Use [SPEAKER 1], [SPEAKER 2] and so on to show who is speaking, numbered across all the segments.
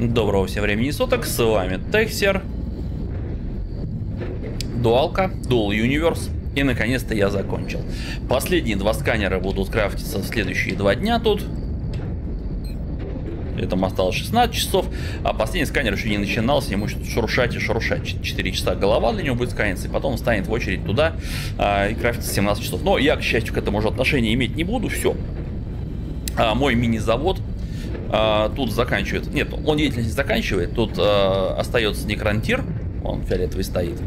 [SPEAKER 1] Доброго всем времени суток, с вами Тексер, Дуалка, Dual Universe. И наконец-то я закончил. Последние два сканера будут крафтиться в следующие два дня тут. Этому осталось 16 часов, а последний сканер еще не начинался, ему шуршать и шуршать. 4 часа голова для него будет сканиться, и потом встанет в очередь туда а, и крафтится 17 часов. Но я, к счастью, к этому уже отношения иметь не буду, все. А, мой мини-завод а, тут заканчивает. Нет, он деятельность заканчивает. Тут а, остается некрантир. Он фиолетовый стоит.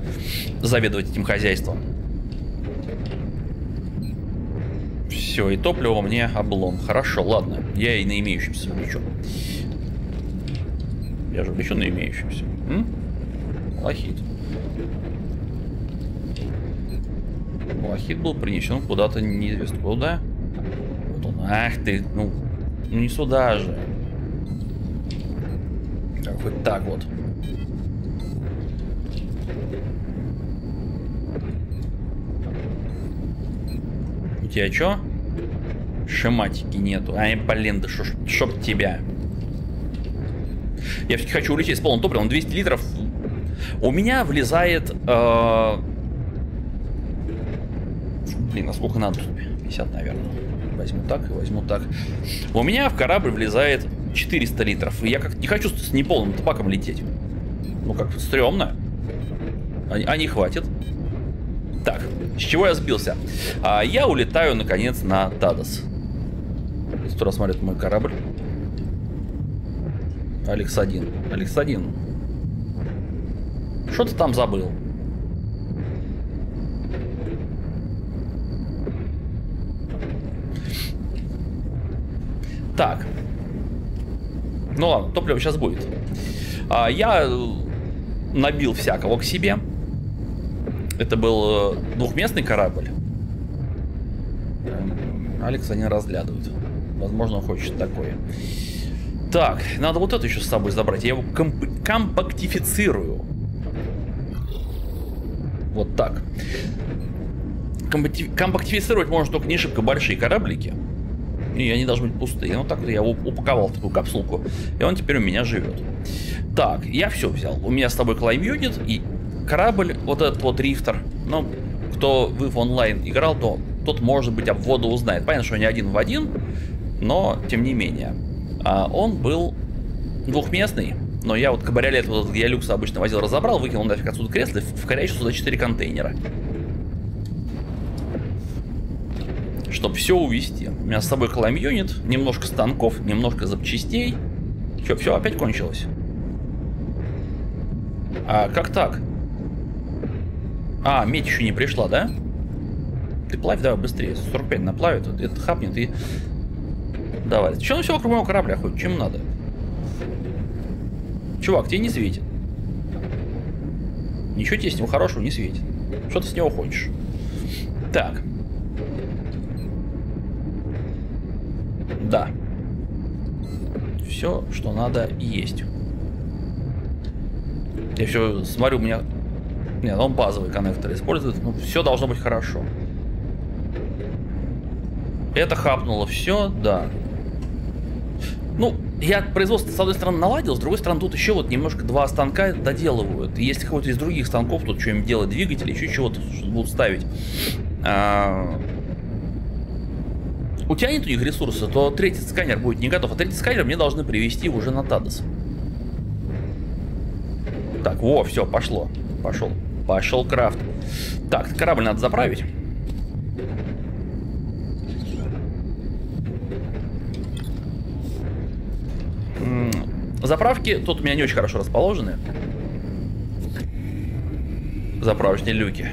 [SPEAKER 1] Заведовать этим хозяйством. Все, и топливо мне облом. Хорошо, ладно. Я и на имеющемся увлечу. Я же увлечу на имеющемся. М? Лохит. Лохит был принесен куда-то неизвестно куда. Вот он. Ах ты, ну, ну не сюда же. Вот так вот. У тебя что? Шематики нету. Ай, блин, да шо, чтоб тебя. Я все-таки хочу улететь с полным топливом. 200 литров. У меня влезает... Э... Блин, а сколько надо? 50, наверное. Возьму так и возьму так. У меня в корабль влезает 400 литров. И я как не хочу с неполным табаком лететь. Ну, как стрёмно. А, а не хватит. Так, с чего я сбился? А, я улетаю, наконец, на Тадос. Кто рассматривает мой корабль? Алекс-1. Алекс-1. Что ты там забыл? Так. Ну ладно, топливо сейчас будет. А, я набил всякого к себе. Это был э, двухместный корабль. Алекс они разглядывают. Возможно, он хочет такое. Так, надо вот это еще с собой забрать. Я его комп компактифицирую. Вот так. Компактифицировать можно только не шибко большие кораблики. И они должны быть пустые. Ну так я его упаковал такую капсулку. И он теперь у меня живет. Так, я все взял. У меня с тобой Climb Unit и корабль, вот этот вот рифтер. Ну, кто вы в онлайн играл, то тот, может быть, об воду узнает. Понятно, что не один в один, но тем не менее. А он был двухместный, но я вот кабриолет, вот этот, я люкс обычно возил, разобрал, выкинул нафиг отсюда кресло, вкорячил сюда 4 контейнера. Чтобы все увезти. У меня с собой клайм юнит, немножко станков, немножко запчастей. Че, все опять кончилось? А как так? А, медь еще не пришла, да? Ты плавь давай быстрее. 45 наплавит, это хапнет и... Давай. Че он все вокруг моего корабля ходит? Чем надо? Чувак, тебе не светит. Ничего тебе с него хорошего не светит. Что ты с него хочешь? Так. Да. Все, что надо, есть. Я все смотрю, у меня... Нет, он базовый коннектор использует. Ну, все должно быть хорошо. Это хапнуло все, да. Ну, я производство, с одной стороны, наладил, с другой стороны, тут еще вот немножко два станка доделывают. Если какой-то из других станков тут что-нибудь делать, двигатели, еще чего-то будут ставить. А у тебя нет у них ресурса, то третий сканер будет не готов. А третий сканер мне должны привести уже на Тадос. Так, во, все, пошло. Пошел. Пошел крафт. Так, корабль надо заправить. Заправки тут у меня не очень хорошо расположены. Заправочные люки.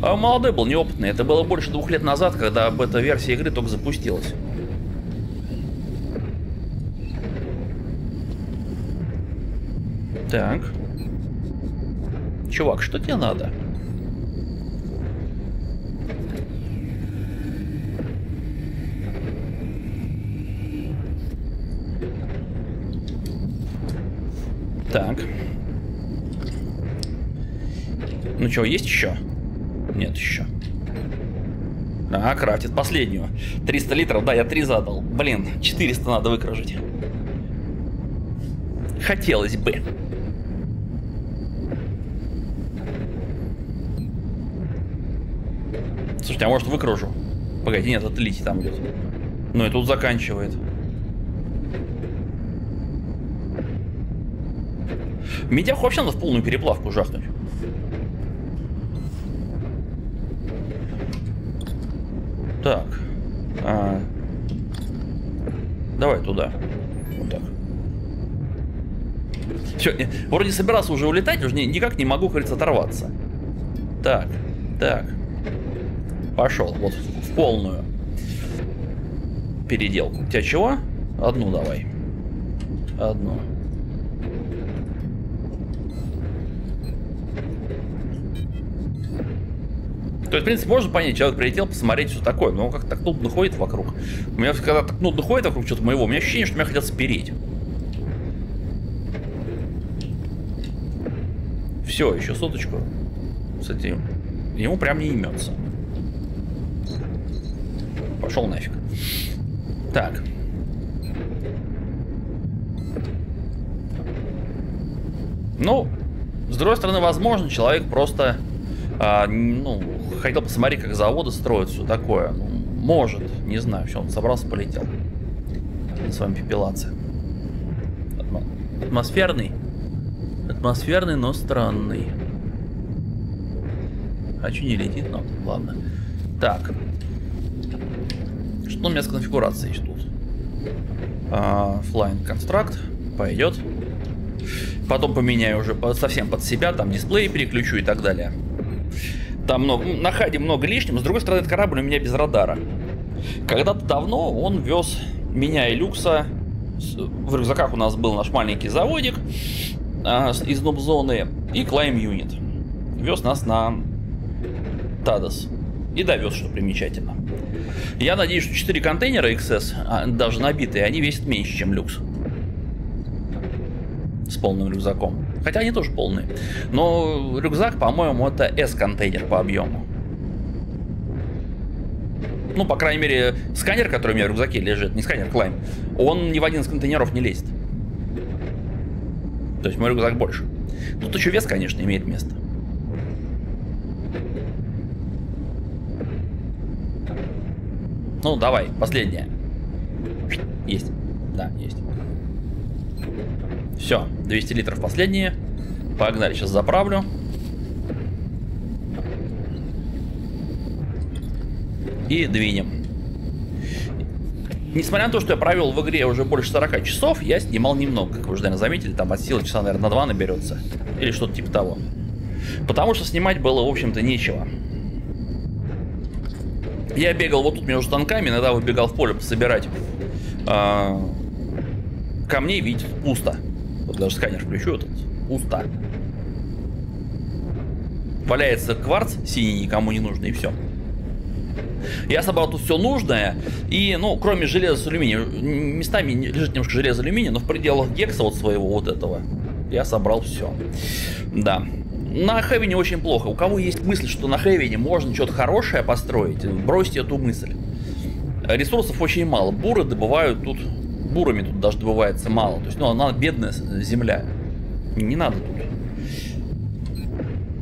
[SPEAKER 1] А молодой был, неопытный. Это было больше двух лет назад, когда бета-версия игры только запустилась. Так. Чувак, что тебе надо? Так. Ну что, есть еще? Нет еще. А, крафтит последнюю. 300 литров, да, я 3 задал. Блин, 400 надо выкражить. Хотелось бы. Слушайте, а может выкружу? Погоди, нет, это Лити там идет. Ну и тут заканчивает. Медях вообще надо в полную переплавку жахнуть. Так. А... Давай туда. Вот так. Все, вроде собирался уже улетать, уже никак не могу, говорится, оторваться. Так, так. Пошел, вот в полную переделку. У тебя чего? Одну давай. Одну. То есть, в принципе, можно понять, человек прилетел посмотреть, что такое, но он как так нудно ходит вокруг. У меня, когда так нудно ходит вокруг что-то моего, у меня ощущение, что меня хотят спереть. Все, еще соточку. Кстати, ему прям не имется. Пошел нафиг. Так. Ну, с другой стороны, возможно, человек просто, а, ну, хотел посмотреть, как заводы строят, все такое. Ну, может, не знаю, все, он собрался, полетел. С вами пепелация. Атмосферный. Атмосферный, но странный. Хочу не летит, но ладно. Так. Что у меня с конфигурацией тут? А, flying Construct. Пойдет. Потом поменяю уже совсем под себя, там дисплей переключу и так далее. Там много, на хаде много лишнего. С другой стороны, этот корабль у меня без радара. Когда-то давно он вез меня и Люкса. В рюкзаках у нас был наш маленький заводик а, из нуб-зоны и Climb Unit. Вез нас на Тадос. И довез, что примечательно. Я надеюсь, что 4 контейнера XS, а, даже набитые, они весят меньше, чем люкс. С полным рюкзаком. Хотя они тоже полные. Но рюкзак, по-моему, это S-контейнер по объему. Ну, по крайней мере, сканер, который у меня в рюкзаке лежит, не сканер, клайм, он ни в один из контейнеров не лезет. То есть мой рюкзак больше. Тут еще вес, конечно, имеет место. Ну, давай, последняя. Есть. Да, есть. Все, 200 литров последние. Погнали, сейчас заправлю. И двинем. Несмотря на то, что я провел в игре уже больше 40 часов, я снимал немного, как вы уже, наверное, заметили, там от силы часа, наверное, на 2 наберется. Или что-то типа того. Потому что снимать было, в общем-то, нечего. Я бегал вот тут между станками, иногда выбегал в поле пособирать а, камней, видите, пусто. Вот даже сканер включу, этот пусто. Валяется кварц синий, никому не нужный, и все. Я собрал тут все нужное, и, ну, кроме железа с алюминием, местами лежит немножко железо алюминия, но в пределах гекса вот своего вот этого я собрал все. Да. На Хевине очень плохо. У кого есть мысль, что на Хевине можно что-то хорошее построить, бросьте эту мысль. Ресурсов очень мало. Буры добывают тут... Бурами тут даже добывается мало. То есть, ну, она бедная земля. Не, надо тут.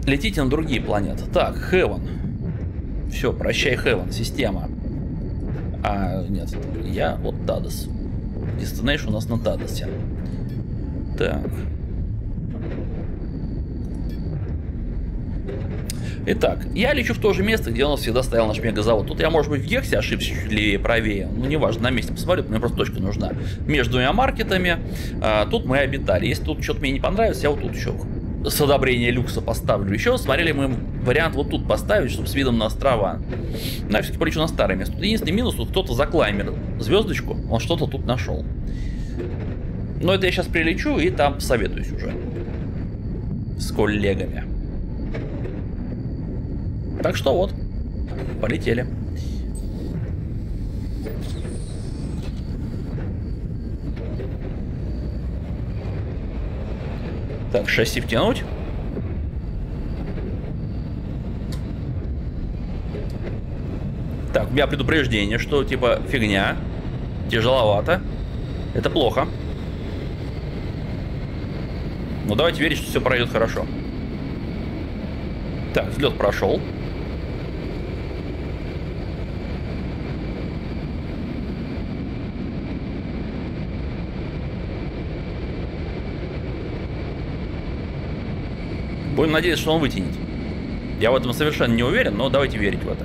[SPEAKER 1] Летите на другие планеты. Так, Хевен. Все, прощай, Хевен, система. А, нет, я вот Тадос. Destination у нас на Тадосе. Так. Итак, я лечу в то же место, где у нас всегда стоял наш мегазавод. Тут я, может быть, в Гексе ошибся чуть левее, правее. Ну, неважно, на месте посмотрю, мне просто точка нужна. Между двумя маркетами. А, тут мы обитали. Если тут что-то мне не понравится, я вот тут еще с одобрения люкса поставлю. Еще смотрели мы вариант вот тут поставить, чтобы с видом на острова. На все-таки полечу на старое место. Единственный минус, тут кто-то заклаймер звездочку, он что-то тут нашел. Но это я сейчас прилечу и там советуюсь уже. С коллегами. Так что вот, полетели. Так, шасси втянуть. Так, у меня предупреждение, что типа фигня, тяжеловато. Это плохо. Ну давайте верить, что все пройдет хорошо. Так, взлет прошел. Будем надеяться, что он вытянет. Я в этом совершенно не уверен, но давайте верить в это.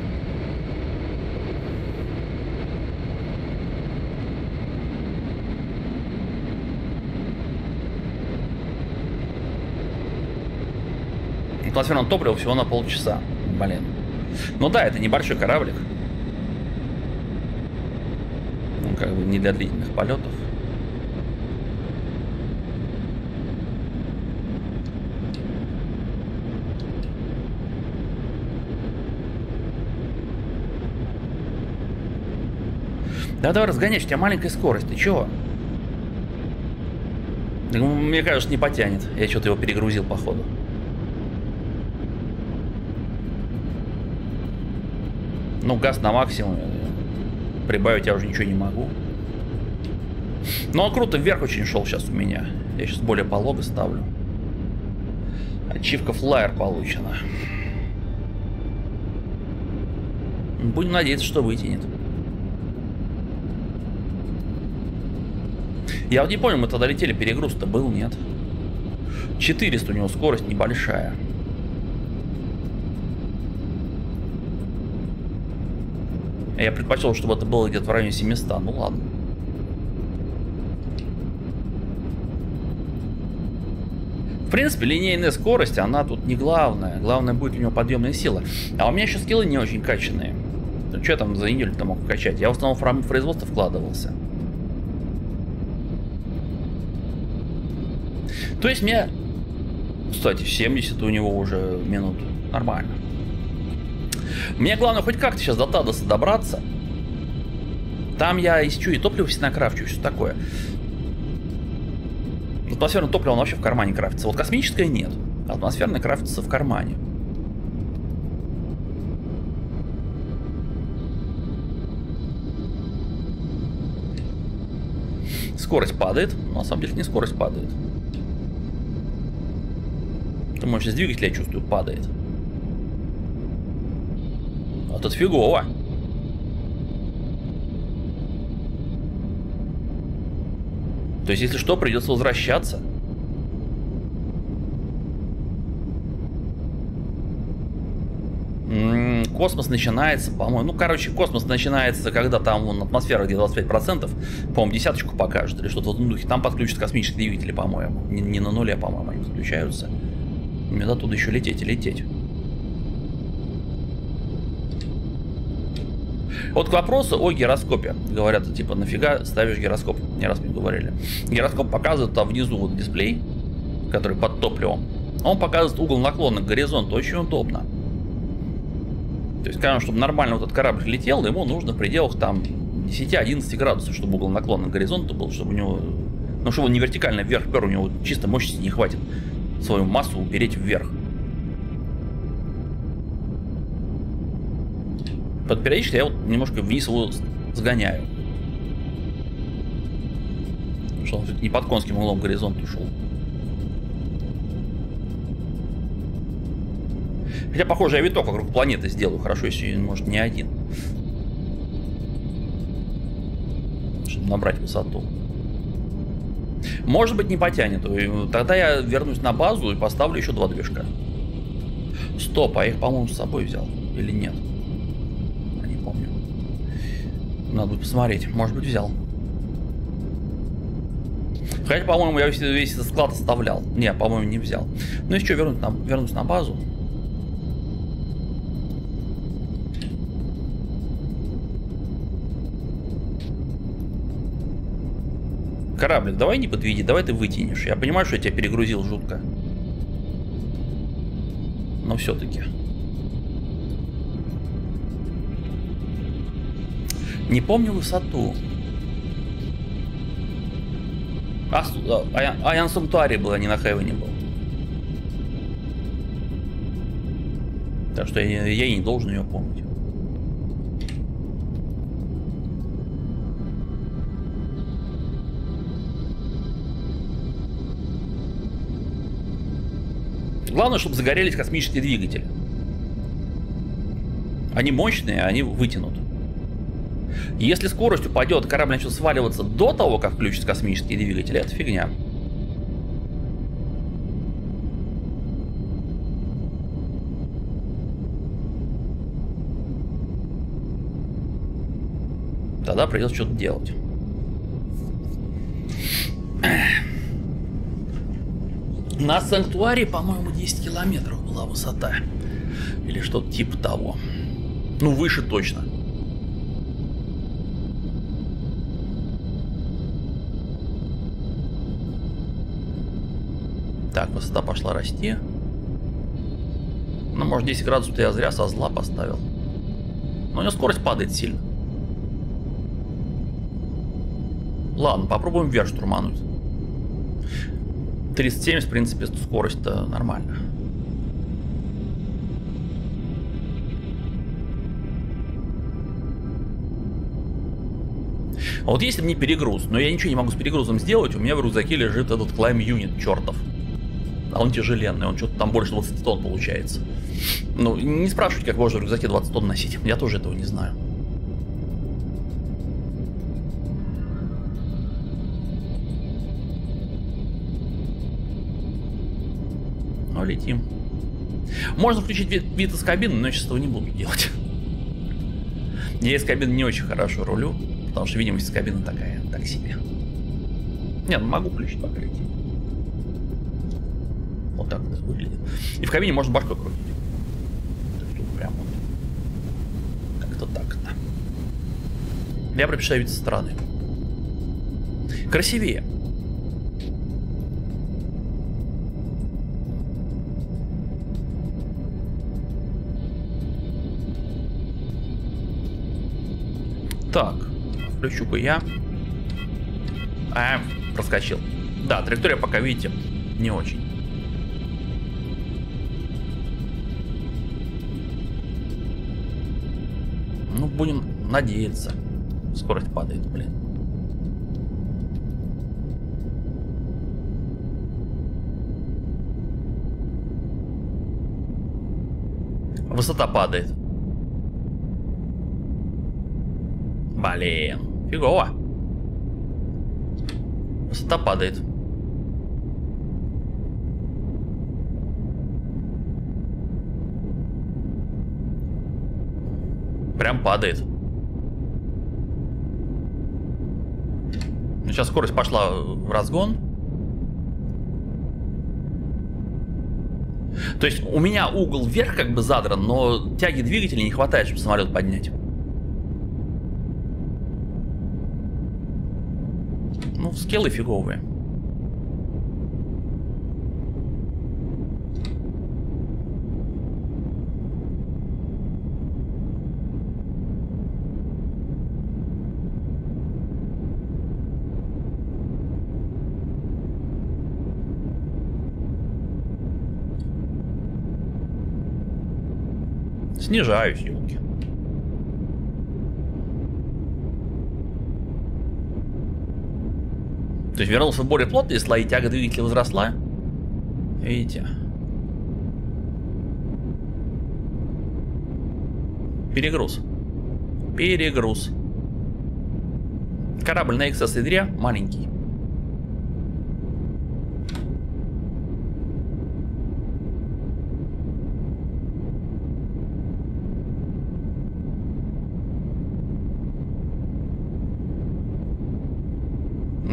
[SPEAKER 1] Атмосферного топлива всего на полчаса. Блин. Ну да, это небольшой кораблик. Ну, как бы не для длительных полетов. Да давай разгоняешь, у тебя маленькая скорость, ты чего? Мне кажется, не потянет. Я что-то его перегрузил, походу. Ну, газ на максимуме. Прибавить я уже ничего не могу. Ну, он круто вверх очень шел сейчас у меня. Я сейчас более полого ставлю. Ачивка флайер получена. Будем надеяться, что вытянет. Я вот не понял, мы тогда летели, перегруз-то был, нет? 400 у него скорость небольшая. Я предпочел, чтобы это было где-то в районе 700. Ну ладно. В принципе, линейная скорость, она тут не главная. Главное будет у него подъемная сила. А у меня еще скиллы не очень качанные. Ну, что я там за неделю-то мог качать? Я в основном в производство вкладывался. То есть мне... Кстати, 70 у него уже минут. Нормально. Мне главное хоть как-то сейчас до Тадоса добраться. Там я ищу и топливо все накрафчу, что такое. Атмосферное топливо вообще в кармане крафтится. Вот космическое нет. Атмосферное крафтится в кармане. Скорость падает. На самом деле не скорость падает. Ты можешь двигатель, я чувствую, падает. А тут фигово. То есть, если что, придется возвращаться. космос начинается, по-моему, ну, короче, космос начинается, когда там вон, атмосфера где 25%, по-моему, десяточку покажет, или что-то в этом духе. Там подключат космические двигатели, по-моему. Не, не на нуле, по-моему, они подключаются. Мне до туда еще лететь и лететь. Вот к вопросу о гироскопе. Говорят, типа, нафига ставишь гироскоп? Не раз мне говорили. Гироскоп показывает там внизу вот дисплей, который под топливом. Он показывает угол наклона к горизонту. Очень удобно. То есть, конечно, чтобы нормально вот этот корабль летел, ему нужно в пределах там 10-11 градусов, чтобы угол наклона к горизонту был, чтобы у него... Ну, чтобы он не вертикально вверх пер, у него чисто мощности не хватит свою массу упереть вверх. под периодически я вот немножко вниз его сгоняю. Что он не под конским углом горизонт ушел. Хотя, похоже, я виток вокруг планеты сделаю. Хорошо, если, может, не один. Чтобы набрать высоту. Может быть, не потянет. Тогда я вернусь на базу и поставлю еще два движка. Стоп, а их, по-моему, с собой взял. Или нет? Надо будет посмотреть. Может быть, взял. Хотя, по-моему, я весь, весь этот склад оставлял. Не, по-моему, не взял. Ну и что, вернуть на, вернусь на базу. Кораблик, давай не подведи, давай ты вытянешь. Я понимаю, что я тебя перегрузил жутко. Но все-таки. Не помню высоту. А, а, а я на Сумтуаре был, а не на Хевене был. Так что я, я и не должен ее помнить. Главное, чтобы загорелись космические двигатели. Они мощные, они вытянут. Если скорость упадет, корабль начнет сваливаться до того, как включится космические двигатели, это фигня. Тогда придется что-то делать. На санктуаре, по-моему, 10 километров была высота. Или что-то типа того. Ну, выше точно. Так, высота пошла расти. Ну, может, 10 градусов я зря со зла поставил. Но у него скорость падает сильно. Ладно, попробуем вверх штурмануть. 370, в принципе, скорость-то нормально. А вот если мне перегруз, но я ничего не могу с перегрузом сделать, у меня в рюкзаке лежит этот Climb Unit, чертов. А он тяжеленный, он что-то там больше 20 тонн получается. Ну, не спрашивайте, как можно в рюкзаке 20 тонн носить. Я тоже этого не знаю. Ну, летим. Можно включить вид, вид из кабины, но я сейчас этого не буду делать. Я из кабины не очень хорошо рулю, потому что видимость из кабины такая, так себе. Не, ну могу включить покрытие. Вот так это выглядит. И в кабине можно башку крутить. Тут прям вот. Как-то так-то. Я предпочитаю вид со стороны. Красивее. Так, включу-ка я. А, проскочил. Да, траектория пока, видите, не очень. Ну, будем надеяться. Скорость падает, блин. Высота падает. Блин, фигово. Высота падает. Прям падает. Ну, сейчас скорость пошла в разгон. То есть у меня угол вверх как бы задран, но тяги двигателя не хватает, чтобы самолет поднять. Ну, скиллы фиговые. Снижаюсь, елки. То есть вернулся в более плотные слои, тяга двигателя возросла. Видите? Перегруз. Перегруз. Корабль на XS-ядре маленький.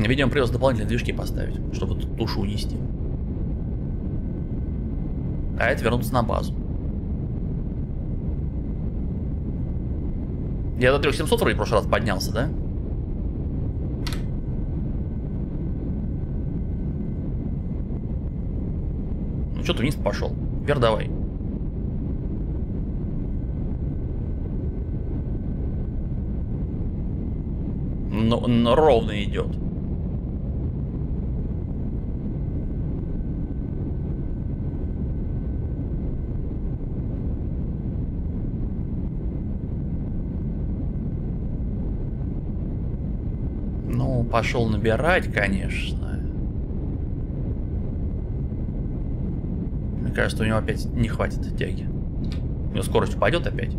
[SPEAKER 1] Видимо, придется дополнительные движки поставить, чтобы тушу унести. А это вернуться на базу. Я до 3700 вроде в прошлый раз поднялся, да? Ну что ты вниз пошел? Вверх давай. Но, но ровно идет. Пошел набирать, конечно. Мне кажется, у него опять не хватит тяги. У него скорость упадет опять.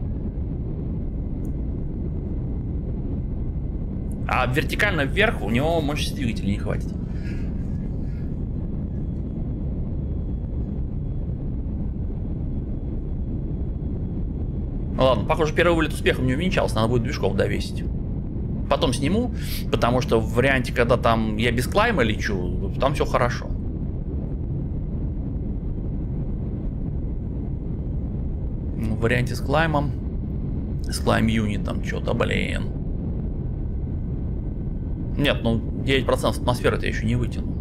[SPEAKER 1] А вертикально вверх у него мощности двигателя не хватит. Ладно, похоже, первый вылет успехом не увенчался, надо будет движков довесить. Потом сниму, потому что в варианте, когда там я без клайма лечу, там все хорошо. В варианте с клаймом, с клайм юнитом, что-то, блин. Нет, ну 9% атмосферы я еще не вытяну.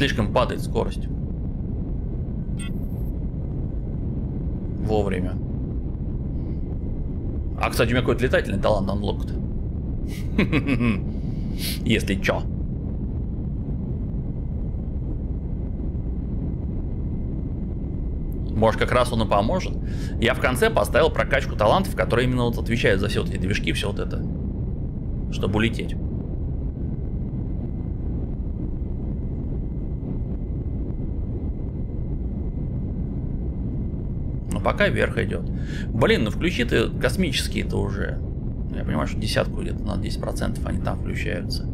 [SPEAKER 1] Слишком падает скорость. Вовремя. А, кстати, у меня какой-то летательный талант unlocked. Если чё. Может, как раз он и поможет. Я в конце поставил прокачку талантов, которые именно вот отвечают за все вот эти движки, все вот это. Чтобы улететь. Пока вверх идет. Блин, ну включи ты космические-то уже. Я понимаю, что десятку где-то на 10% они там включаются.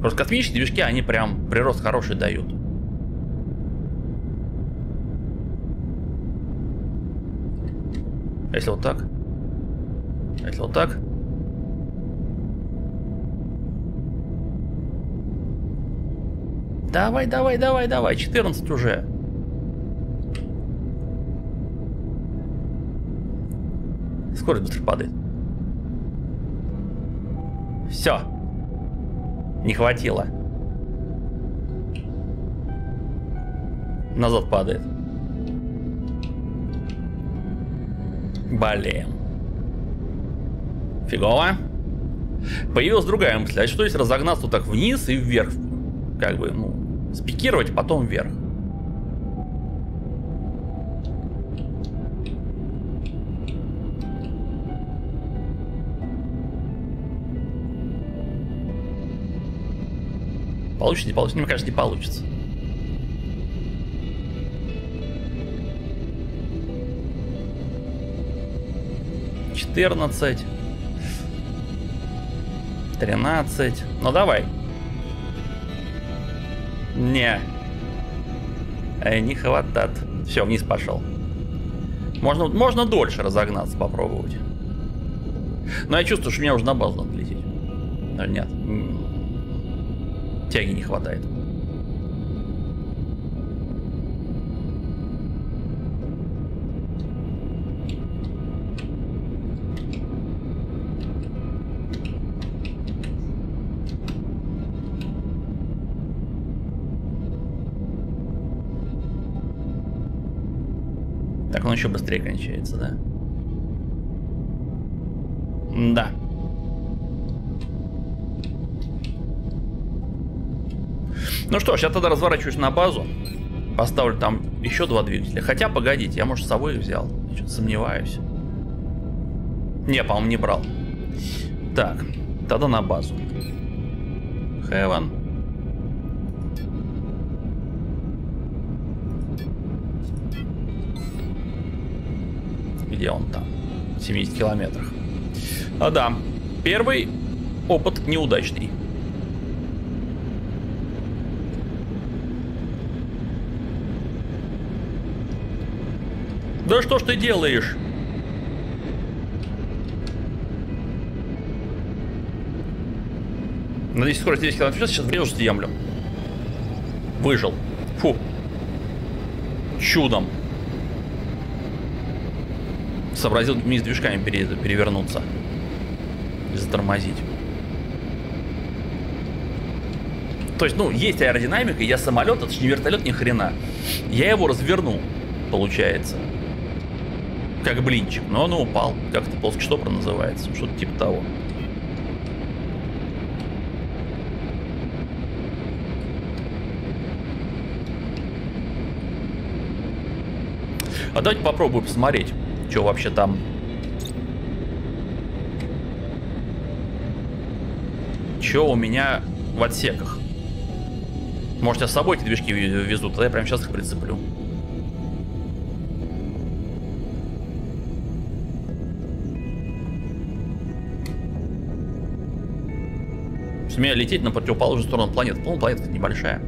[SPEAKER 1] Просто космические движки, они прям прирост хороший дают. А если вот так? А если вот так? Давай, давай, давай, давай, 14 уже. Скорость быстро падает. Все. Не хватило. Назад падает. Блин. Фигово. Появилась другая мысль. А что если разогнаться вот так вниз и вверх? Как бы, ну, спикировать, потом вверх. Получится, не получится? Мне кажется, не получится. Четырнадцать. Тринадцать. Ну давай. Не. Э, не хватает. Все, вниз пошел. Можно, можно дольше разогнаться, попробовать. Но я чувствую, что меня уже на базу надо лететь. Нет тяги не хватает. Так он еще быстрее кончается, да? Да. Ну что ж, я тогда разворачиваюсь на базу. Поставлю там еще два двигателя. Хотя, погодите, я, может, с собой взял. Я что-то сомневаюсь. Не, по-моему, не брал. Так, тогда на базу. Heaven. Где он там? В 70 километрах. А да, первый опыт неудачный. Да что ж ты делаешь? Надеюсь, скорость 10 км сейчас врежешь в землю. Выжил. Фу. Чудом. Сообразил вниз движками пере перевернуться. И затормозить. То есть, ну, есть аэродинамика, я самолет, это же не вертолет ни хрена. Я его развернул, получается как блинчик, но он упал. Как это плоскоштопор называется, что-то типа того. А давайте попробуем посмотреть, что вообще там. Что у меня в отсеках. Может, я с собой эти движки везу, тогда я прямо сейчас их прицеплю. Смею лететь на противоположную сторону планеты. Ну, планета небольшая.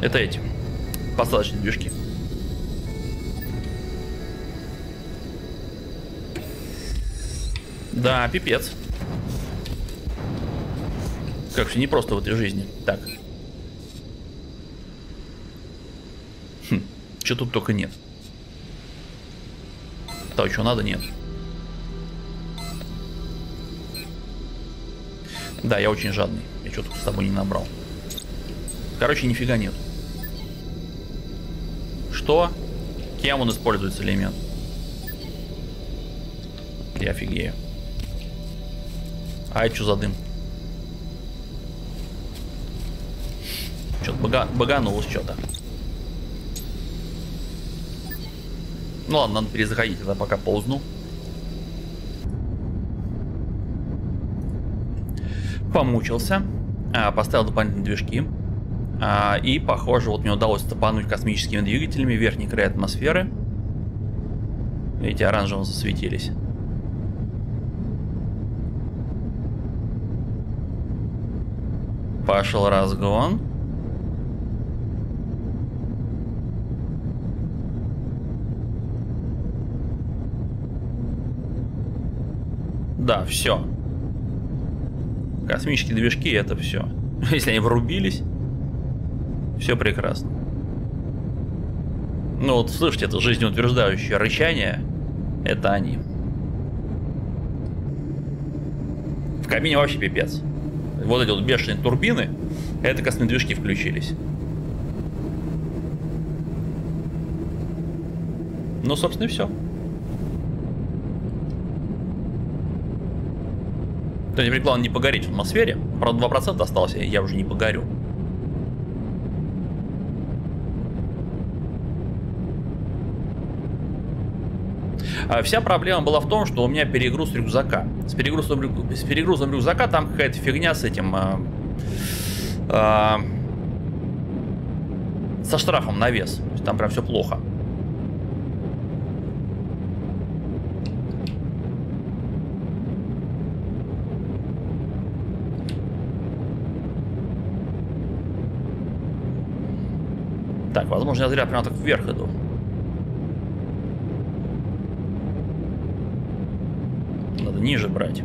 [SPEAKER 1] Это эти посадочные движки. Да, пипец. Как все непросто в этой жизни. Так. Что тут только нет. Того, что надо, нет. Да, я очень жадный. Я что-то с тобой не набрал. Короче, нифига нет. Что? Кем он используется элемент? Я офигею. А это что за дым? Что-то бага... баганулось что-то. Ну ладно, надо перезаходить, тогда пока ползну. Помучился. А, поставил дополнительные движки. А, и, похоже, вот мне удалось топануть космическими двигателями верхний край атмосферы. Эти оранжевым засветились. Пошел разгон. Да, все. Космические движки это все. Если они врубились, все прекрасно. Ну вот слышите, это жизнеутверждающее рычание. Это они. В кабине вообще пипец вот эти вот бешеные турбины, это космические движки включились. Ну, собственно, и все. То есть, главное не погореть в атмосфере. Правда, 2% осталось, я уже не погорю. А вся проблема была в том, что у меня перегруз рюкзака. С перегрузом, с перегрузом рюкзака там какая-то фигня с этим... А, а, со штрафом на вес. Там прям все плохо. Так, возможно, я зря прям так вверх иду. ниже брать.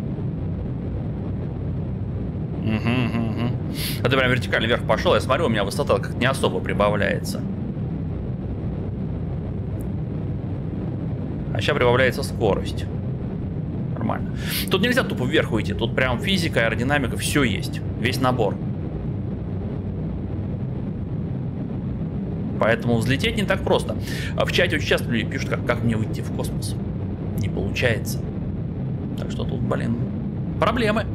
[SPEAKER 1] Угу, угу, угу. А ты прям вертикально вверх пошел, я смотрю, у меня высота как не особо прибавляется. А сейчас прибавляется скорость. Нормально. Тут нельзя тупо вверх уйти, тут прям физика, аэродинамика, все есть. Весь набор. Поэтому взлететь не так просто. А в чате очень часто люди пишут, как, как мне выйти в космос. Не получается. Так что тут, блин, проблемы.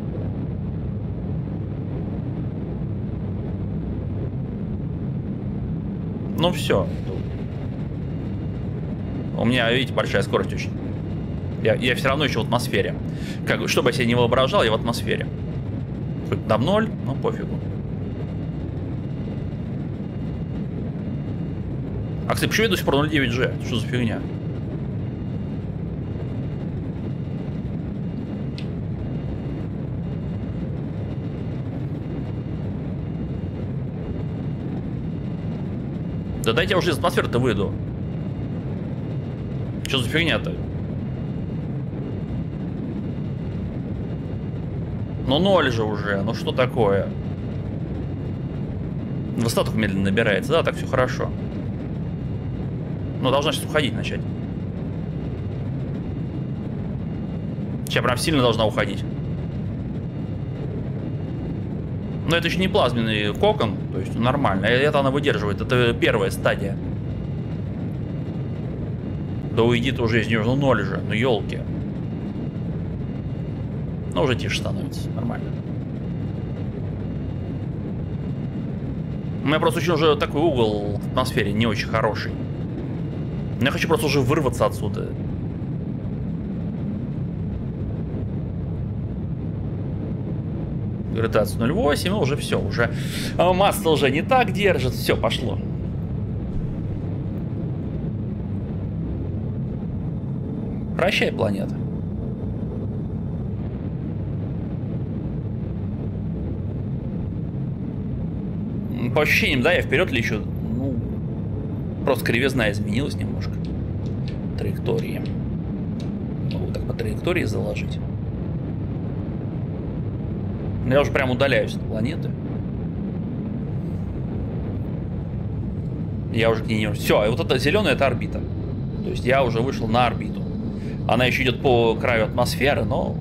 [SPEAKER 1] Ну все. У меня, видите, большая скорость очень. Я, я все равно еще в атмосфере. Как, что бы я себе не воображал, я в атмосфере. Хоть там ноль, но пофигу. А, кстати, почему я до сих пор 0.9G? Что за фигня? Да дайте я уже из атмосферы-то выйду. Что за фигня-то? Ну ноль же уже, ну что такое? Только медленно набирается, да, так все хорошо. Ну, должна сейчас уходить начать. Сейчас прям сильно должна уходить. Но это еще не плазменный кокон, то есть нормально. Э, это она выдерживает, это первая стадия. Да уйди ты уже из нее, ну ноль же, ну елки. Но ну, уже тише становится, нормально. У меня просто очень уже такой угол в атмосфере не очень хороший. Я хочу просто уже вырваться отсюда. Гравитация 0,8, и уже все, уже а, масса уже не так держит, все, пошло. Прощай, планета. По ощущениям, да, я вперед лечу. Просто кривизна изменилась немножко. Траектории. Могу так по траектории заложить. Я уже прям удаляюсь от планеты. Я уже к ней не... Все, и вот это зеленая, это орбита. То есть я уже вышел на орбиту. Она еще идет по краю атмосферы, но...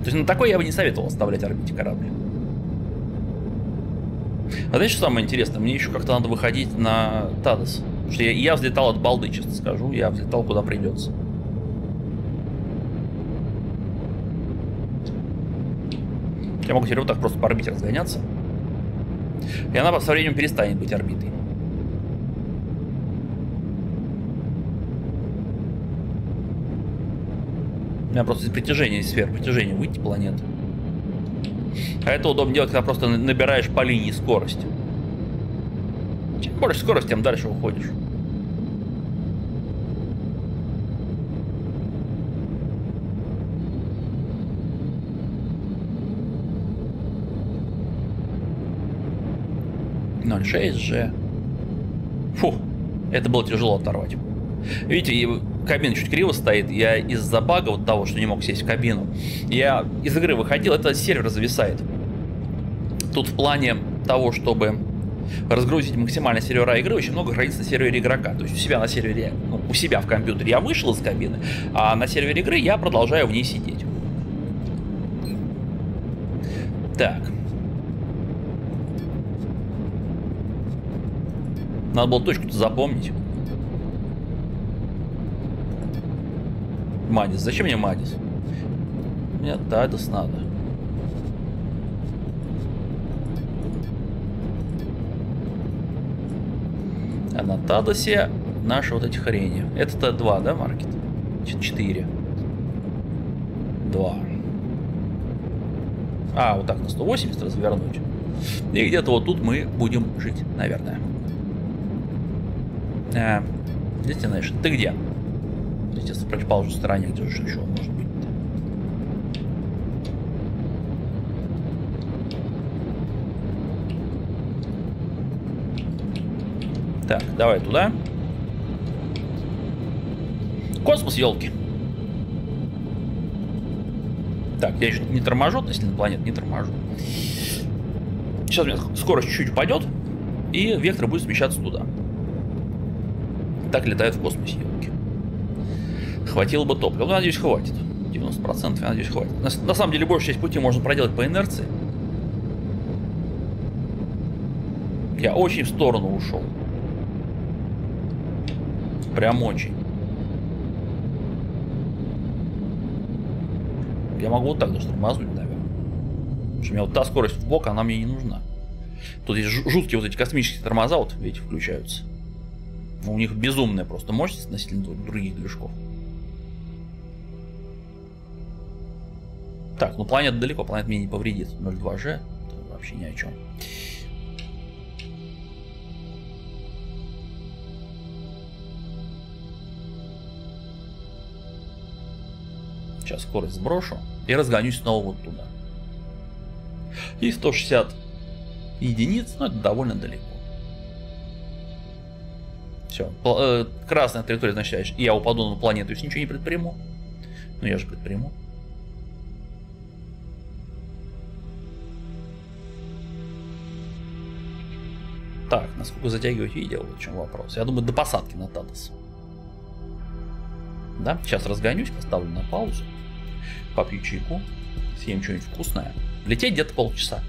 [SPEAKER 1] То есть на такой я бы не советовал оставлять орбите корабль. А знаете, что самое интересное? Мне еще как-то надо выходить на Тадос. Потому что я, я взлетал от балды, честно скажу. Я взлетал куда придется. Я могу теперь вот так просто по орбите разгоняться. И она со временем перестанет быть орбитой. У меня просто из сфер притяжения выйти планеты. А это удобно делать, когда просто набираешь по линии скорость. Чем больше скорость, тем дальше уходишь. Ноль шесть же. Фу, это было тяжело оторвать. Видите, кабина чуть криво стоит. Я из-за бага вот того, что не мог сесть в кабину, я из игры выходил, это сервер зависает. Тут в плане того, чтобы разгрузить максимально сервера игры, очень много хранится на сервере игрока. То есть у себя на сервере, ну, у себя в компьютере я вышел из кабины, а на сервере игры я продолжаю в ней сидеть. Так. Надо было точку-то запомнить. Мадис. Зачем мне Мадис? Мне Тадос надо. А на Тадосе наши вот эти хрени. Это Т2, да, маркет? 4. 2. А, вот так на 180 развернуть. И где-то вот тут мы будем жить, наверное. А, Destination. Ты где? Естественно, противоположной стороне, где же еще может быть? Так, давай туда. Космос, елки. Так, я еще не торможу относительно планет, не торможу. Сейчас у меня скорость чуть-чуть упадет, и вектор будет смещаться туда. Так летают в космосе. Хватило бы топлива. Ну, надеюсь, хватит. 90%, я надеюсь, хватит. На, на самом деле, большую часть пути можно проделать по инерции. Я очень в сторону ушел. Прям очень. Я могу вот так даже тормознуть, наверное. Потому что у меня вот та скорость в бок, она мне не нужна. Тут есть жуткие вот эти космические тормоза, вот видите, включаются. У них безумная просто мощность относительно других движков. Так, ну планета далеко, планета мне не повредит. 0,2G, это вообще ни о чем. Сейчас скорость сброшу и разгонюсь снова вот туда. И 160 единиц, но это довольно далеко. Все. Э, красная территория значит, я упаду на планету, если ничего не предприму. Но я же предприму. Так, насколько затягивать видео, вот в чем вопрос. Я думаю, до посадки на Тадос. Да, сейчас разгонюсь, поставлю на паузу. Попью чайку, съем что-нибудь вкусное. Лететь где-то полчаса.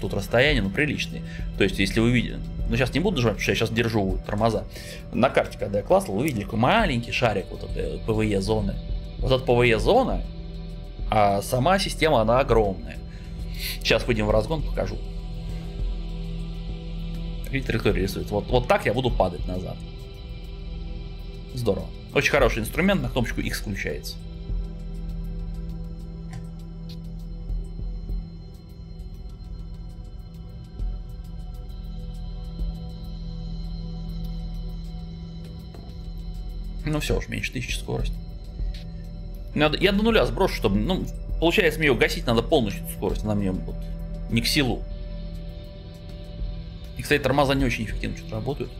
[SPEAKER 1] Тут расстояние, ну, приличное. То есть, если вы видели... Ну, сейчас не буду нажимать, потому что я сейчас держу тормоза. На карте, когда я классил, вы видели какой маленький шарик вот этой ПВЕ-зоны. Вот эта ПВЕ-зона, а сама система, она огромная. Сейчас выйдем в разгон, покажу. Видите, траектория рисует. Вот, вот так я буду падать назад. Здорово. Очень хороший инструмент, на кнопочку X включается. Ну все уж, меньше тысячи скорость. Надо, я до нуля сброшу, чтобы, ну, получается, мне ее гасить надо полностью скорость, она мне вот не к силу. И, кстати, тормоза не очень эффективно что-то работают.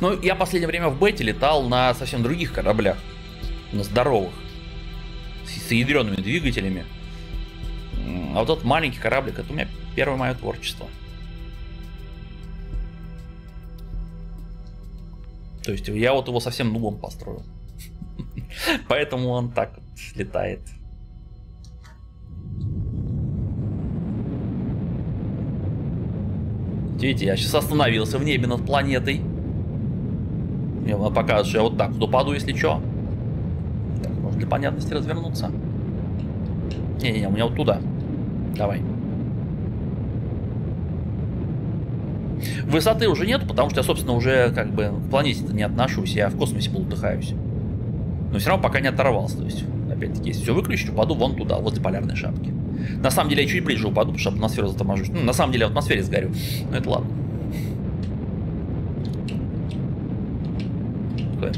[SPEAKER 1] Но я в последнее время в бете летал на совсем других кораблях. На здоровых. С, с ядреными двигателями. А вот этот маленький кораблик, это у меня первое мое творчество. То есть я вот его совсем нубом построил. Поэтому он так вот летает. Видите, я сейчас остановился в небе над планетой. Мне надо показывать, что я вот так туда паду, если что. Так, может для понятности развернуться. Не-не-не, у меня вот туда. Давай. Высоты уже нет, потому что я, собственно, уже как бы к планете не отношусь, я в космосе болтыхаюсь. Но все равно пока не оторвался. То есть, опять-таки, если все выключить, упаду вон туда, возле полярной шапки. На самом деле я чуть ближе упаду, потому что атмосферу заторможусь. Ну, на самом деле в атмосфере сгорю. Но это ладно.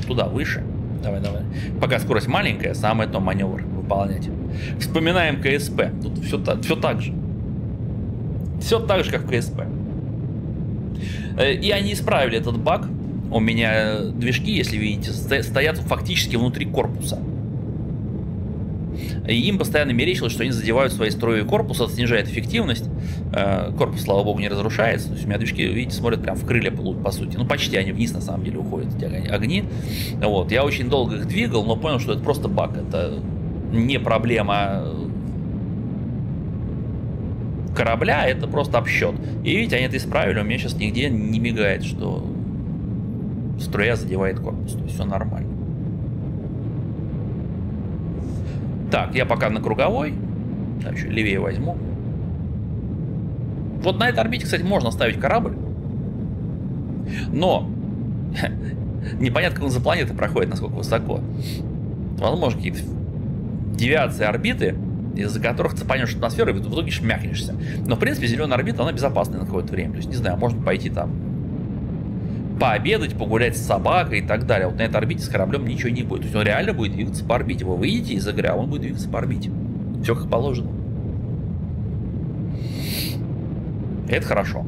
[SPEAKER 1] Туда, выше. Давай, давай. Пока скорость маленькая, самое то маневр выполнять. Вспоминаем КСП. Тут все, все так же. Все так же, как в КСП. Э, и они исправили этот баг. У меня движки, если видите, стоят фактически внутри корпуса. И им постоянно мерещилось, что они задевают свои строи корпуса, снижает эффективность. Э, корпус, слава богу, не разрушается. То есть у меня движки, видите, смотрят прям в крылья, по сути. Ну, почти они вниз, на самом деле, уходят, эти огни. Вот. Я очень долго их двигал, но понял, что это просто баг. Это не проблема корабля, это просто обсчет. И видите, они это исправили, у меня сейчас нигде не мигает, что струя задевает корпус. То есть все нормально. Так, я пока на круговой. Так, еще левее возьму. Вот на этой орбите, кстати, можно ставить корабль. Но непонятно, как он за планетой проходит, насколько высоко. Возможно, какие-то девиации орбиты, из-за которых цепанешь атмосферу, и в итоге шмякнешься. Но, в принципе, зеленая орбита, она безопасная на какое-то время. То есть, не знаю, можно пойти там пообедать, погулять с собакой и так далее. Вот на этой орбите с кораблем ничего не будет. То есть он реально будет двигаться по орбите. Вы выйдете из игры, а он будет двигаться по орбите. Все как положено. Это хорошо.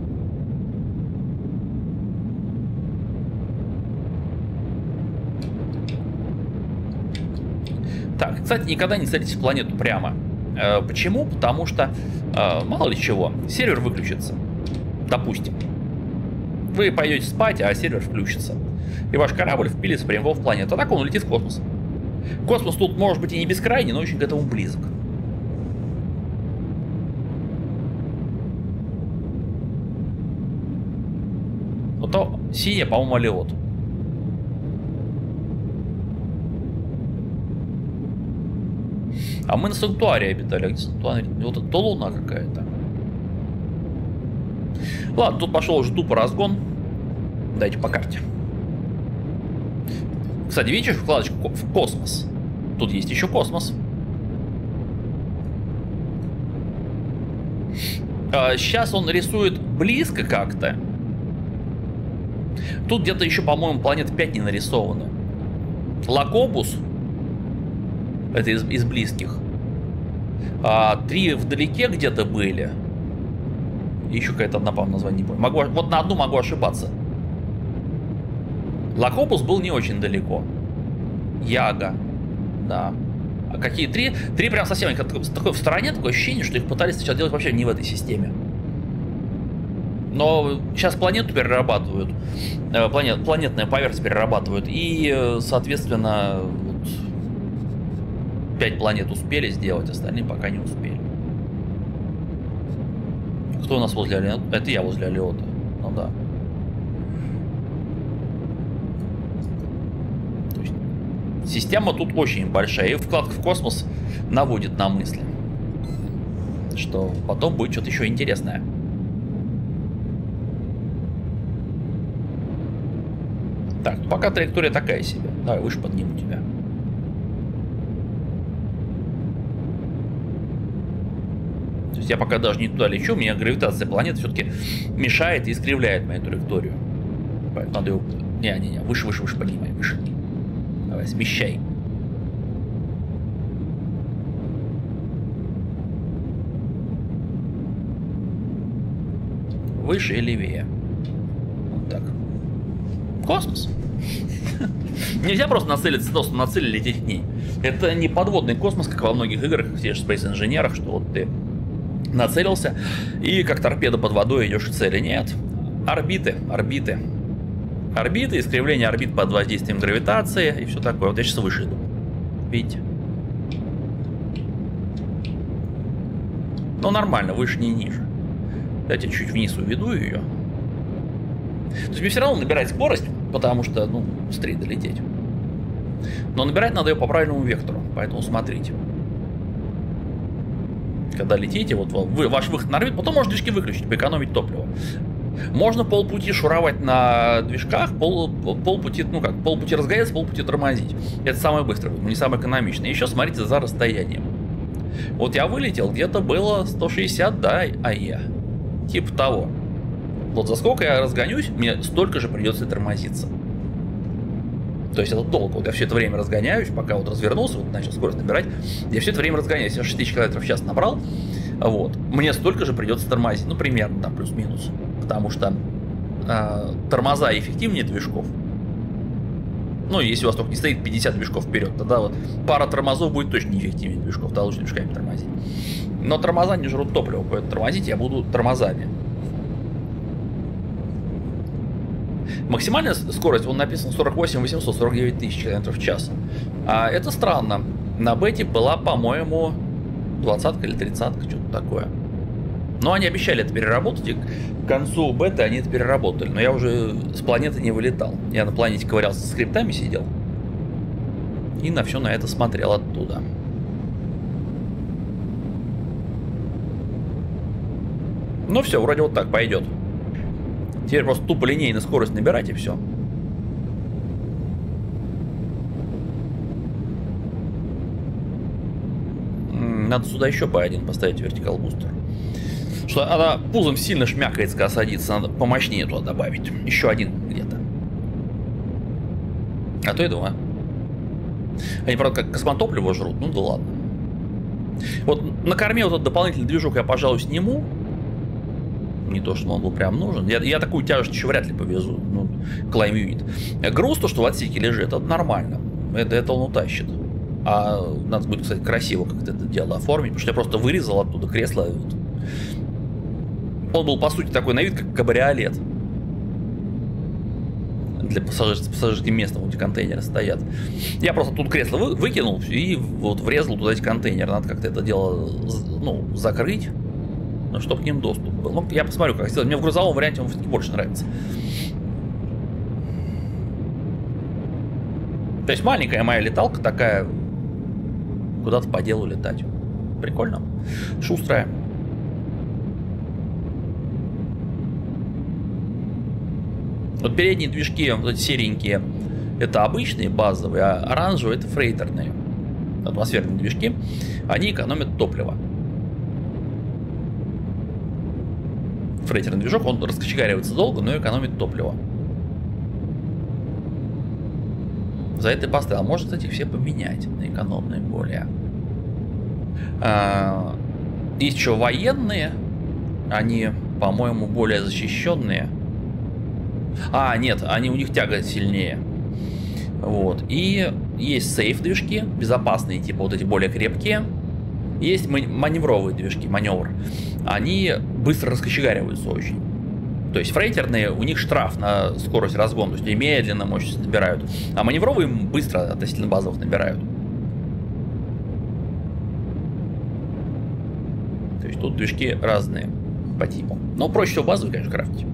[SPEAKER 1] Так, кстати, никогда не садитесь в планету прямо. Э, почему? Потому что, э, мало ли чего, сервер выключится. Допустим. Вы пойдете спать, а сервер включится. И ваш корабль впилится прямо в планету. А так он улетит в космос. Космос тут может быть и не бескрайний, но очень к этому близок. Вот то синяя, по-моему, Алиот. А мы на Санктуаре обитали. А где Санктуарий? Вот это то луна какая-то. Ладно, тут пошел уже тупо разгон. Дайте по карте. Кстати, видишь вкладочку в космос? Тут есть еще космос. А, сейчас он рисует близко как-то. Тут где-то еще, по-моему, планет 5 не нарисованы. Лакобус. Это из, из близких. А, три вдалеке где-то были. И еще какая-то одна, по-моему, название не помню. Могу, вот на одну могу ошибаться. Лакопус был не очень далеко. Яга. Да. А какие три? Три прям совсем такое в стороне, такое ощущение, что их пытались сейчас делать вообще не в этой системе. Но сейчас планету перерабатывают, э, планет, планетная поверхность перерабатывают, и, э, соответственно, вот, 5 планет успели сделать, остальные пока не успели. Кто у нас возле Алиота? Это я возле Алиота. Ну да. система тут очень большая. И вклад в космос наводит на мысли. что потом будет что-то еще интересное. Так, ну пока траектория такая себе. Давай выше подниму тебя. Есть я пока даже не туда лечу, меня гравитация планеты все-таки мешает и искривляет мою траекторию. Поэтому надо его... Не-не-не, выше, выше, выше поднимай, выше. Давай, смещай. Выше и левее. Вот так. Космос. Нельзя просто нацелиться, просто на цель лететь к ней. Это не подводный космос, как во многих играх, в тех же Space Engineer, что вот ты нацелился и как торпеда под водой идешь к цели. Нет. Орбиты, орбиты. Орбиты, искривление орбит под воздействием гравитации и все такое. Вот я сейчас выше иду. Видите? Ну, нормально, выше, не ниже. Давайте чуть вниз уведу ее. То есть мне все равно набирать скорость, потому что, ну, быстрее долететь. Но набирать надо ее по правильному вектору, поэтому смотрите. Когда летите, вот вы, ваш выход на орбит, потом можно движки выключить, поэкономить топливо. Можно полпути шуровать на движках, пол, полпути, ну как, полпути разгоняться, полпути тормозить. Это самое быстрое, не самое экономичное. Еще смотрите за расстоянием. Вот я вылетел, где-то было 160, да, а я. Типа того. Вот за сколько я разгонюсь, мне столько же придется тормозиться. То есть это долго. Вот я все это время разгоняюсь, пока вот развернулся, вот начал скорость набирать. Я все это время разгоняюсь. Я 6000 км в час набрал. Вот. Мне столько же придется тормозить. Ну, примерно там плюс-минус. Потому что э, тормоза эффективнее движков. Ну, если у вас только не стоит 50 движков вперед, тогда вот пара тормозов будет точно неэффективнее движков, тогда лучше движками тормозить. Но тормоза не жрут топливо, поэтому тормозить я буду тормозами. Максимальная скорость, он написан 48 800, 49 тысяч километров в час. А это странно. На бете была, по-моему, 20 или 30 что-то такое. Но они обещали это переработать, и к концу беты они это переработали. Но я уже с планеты не вылетал. Я на планете ковырялся с скриптами, сидел. И на все на это смотрел оттуда. Ну все, вроде вот так пойдет. Теперь просто тупо линейно скорость набирать и все. Надо сюда еще по один поставить вертикал бустер. Что она пузом сильно шмякается, когда садится. Надо помощнее туда добавить. Еще один где-то. А то и два. Они, правда, как космотопливо жрут. Ну да ладно. Вот на корме вот этот дополнительный движок я, пожалуй, сниму не то, что он был прям нужен. Я, я такую тяжесть еще вряд ли повезу, ну, Climb Unit. Груз, то, что в отсеке лежит, это нормально. Это, это он утащит. А надо будет, кстати, красиво как-то это дело оформить, потому что я просто вырезал оттуда кресло. Вот. Он был, по сути, такой на вид, как кабриолет. Для пассажирских, пассажирских мест, где контейнеры стоят. Я просто тут кресло вы, выкинул и вот врезал туда эти контейнеры. Надо как-то это дело ну, закрыть но чтобы к ним доступ был. Ну, я посмотрю, как сделать. Мне в грузовом варианте он все-таки больше нравится. То есть маленькая моя леталка такая, куда-то по делу летать. Прикольно. Шустрая. Вот передние движки, вот эти серенькие, это обычные базовые, а оранжевые это фрейтерные атмосферные движки. Они экономят топливо. Фрейтерный движок, он раскочегаривается долго, но экономит топливо. За это поставил. Может, кстати, все поменять на экономные более. А, есть еще военные. Они, по-моему, более защищенные. А, нет, они у них тяга сильнее. Вот. И есть сейф движки, безопасные, типа вот эти более крепкие. Есть маневровые движки, маневр. Они быстро раскочегариваются очень. То есть фрейтерные, у них штраф на скорость разгона, то есть медленно мощность набирают. А маневровые быстро относительно базовых набирают. То есть тут движки разные по типу. Но проще всего базовые, конечно, крафтить.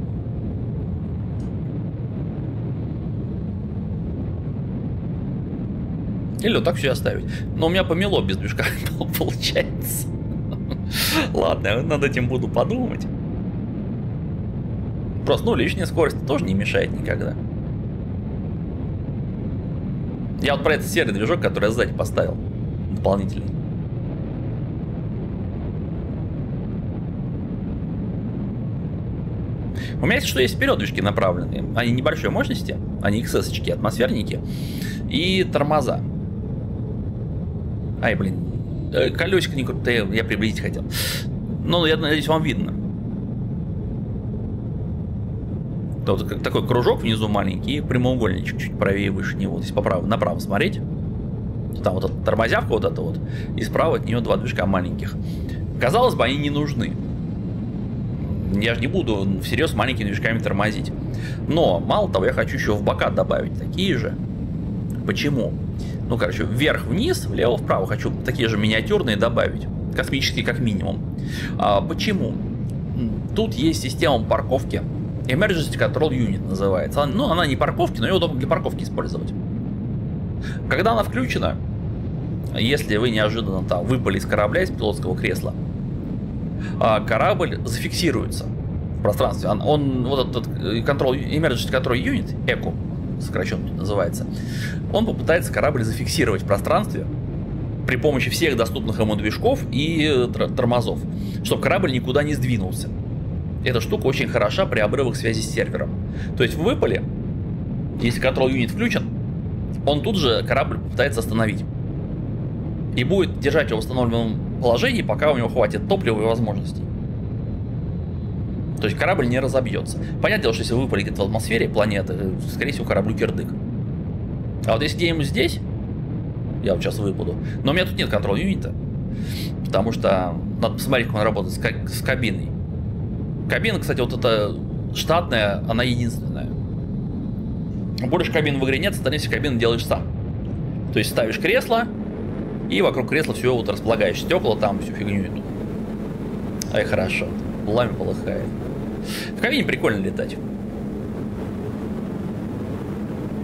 [SPEAKER 1] Или вот так все оставить. Но у меня помело без движка получается. Ладно, над этим буду подумать. Просто, ну, лишняя скорость тоже не мешает никогда. Я вот про этот серый движок, который я сзади поставил. Дополнительный. У меня есть что есть вперед движки направленные. Они небольшой мощности, они XS-очки, атмосферники. И тормоза. Ай, блин. Э, колесико не крутое, я приблизить хотел. Ну, я надеюсь, вам видно. Вот такой кружок внизу маленький прямоугольничек чуть правее выше него. Здесь поправо, направо смотреть. Там вот эта тормозявка вот эта вот. И справа от нее два движка маленьких. Казалось бы, они не нужны. Я же не буду всерьез маленькими движками тормозить. Но, мало того, я хочу еще в бока добавить такие же. Почему? Ну, короче, вверх-вниз, влево-вправо. Хочу такие же миниатюрные добавить. Космические как минимум. А, почему? Тут есть система парковки. Emergency Control Unit называется. Ну, она не парковки, но ее удобно для парковки использовать. Когда она включена, если вы неожиданно там выпали из корабля, из пилотского кресла, а, корабль зафиксируется в пространстве. Он, он вот этот control, Emergency Control Unit, ECO, сокращенно называется, он попытается корабль зафиксировать в пространстве при помощи всех доступных ему движков и тормозов, чтобы корабль никуда не сдвинулся. Эта штука очень хороша при обрывах связи с сервером. То есть в выпале, если control unit включен, он тут же корабль попытается остановить. И будет держать его в установленном положении, пока у него хватит топлива и возможностей. То есть корабль не разобьется. Понятное дело, что если выпали где-то в атмосфере планеты, скорее всего, кораблю кирдык. А вот если где-нибудь здесь, я вот сейчас выпаду, но у меня тут нет контроль юнита, потому что надо посмотреть, как он работает с, с кабиной. Кабина, кстати, вот эта штатная, она единственная. Больше кабин в игре нет, остальные все кабины делаешь сам. То есть ставишь кресло, и вокруг кресла все вот располагаешь. Стекла там, всю фигню эту. Ай, хорошо. Пламя полыхает. В кабине прикольно летать.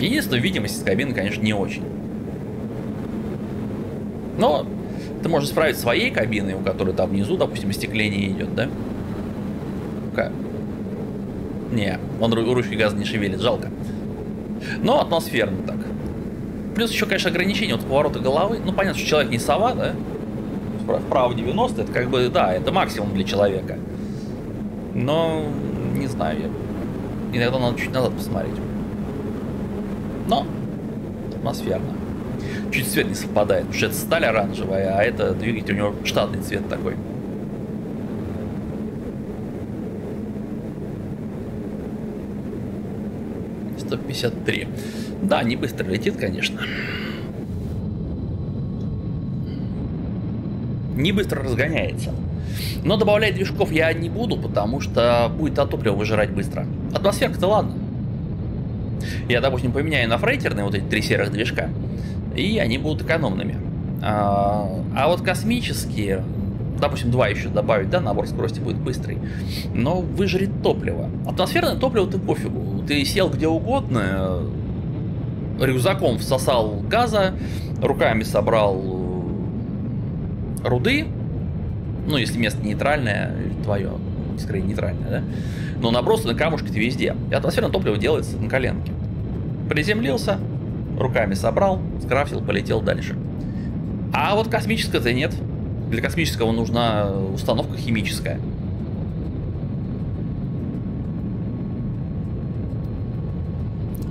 [SPEAKER 1] Единственное, видимость из кабины, конечно, не очень. Но ты можешь справить своей кабиной, у которой там внизу, допустим, остекление идет, да? Как? Не, он ручки газа не шевелит, жалко. Но атмосферно так. Плюс еще, конечно, ограничение вот поворота головы. Ну, понятно, что человек не сова, да? Вправо 90, это как бы, да, это максимум для человека. Но, не знаю, я... иногда надо чуть назад посмотреть. Но, атмосферно. Чуть цвет не совпадает, потому что это сталь оранжевая, а это двигатель у него штатный цвет такой. Три. Да, не быстро летит, конечно. Не быстро разгоняется. Но добавлять движков я не буду, потому что будет от топлива выжирать быстро. Атмосферка-то ладно. Я, допустим, поменяю на фрейтерные вот эти три серых движка, и они будут экономными. А, а вот космические, допустим, два еще добавить, да, набор скорости будет быстрый, но выжрет топливо. Атмосферное топливо ты пофигу. Ты сел где угодно, рюкзаком всосал газа, руками собрал руды, ну, если место нейтральное, твое, скорее нейтральное, да, но набросы на камушки-то везде. И атмосферное топливо делается на коленке. Приземлился, руками собрал, скрафтил, полетел дальше. А вот космическое-то нет. Для космического нужна установка химическая.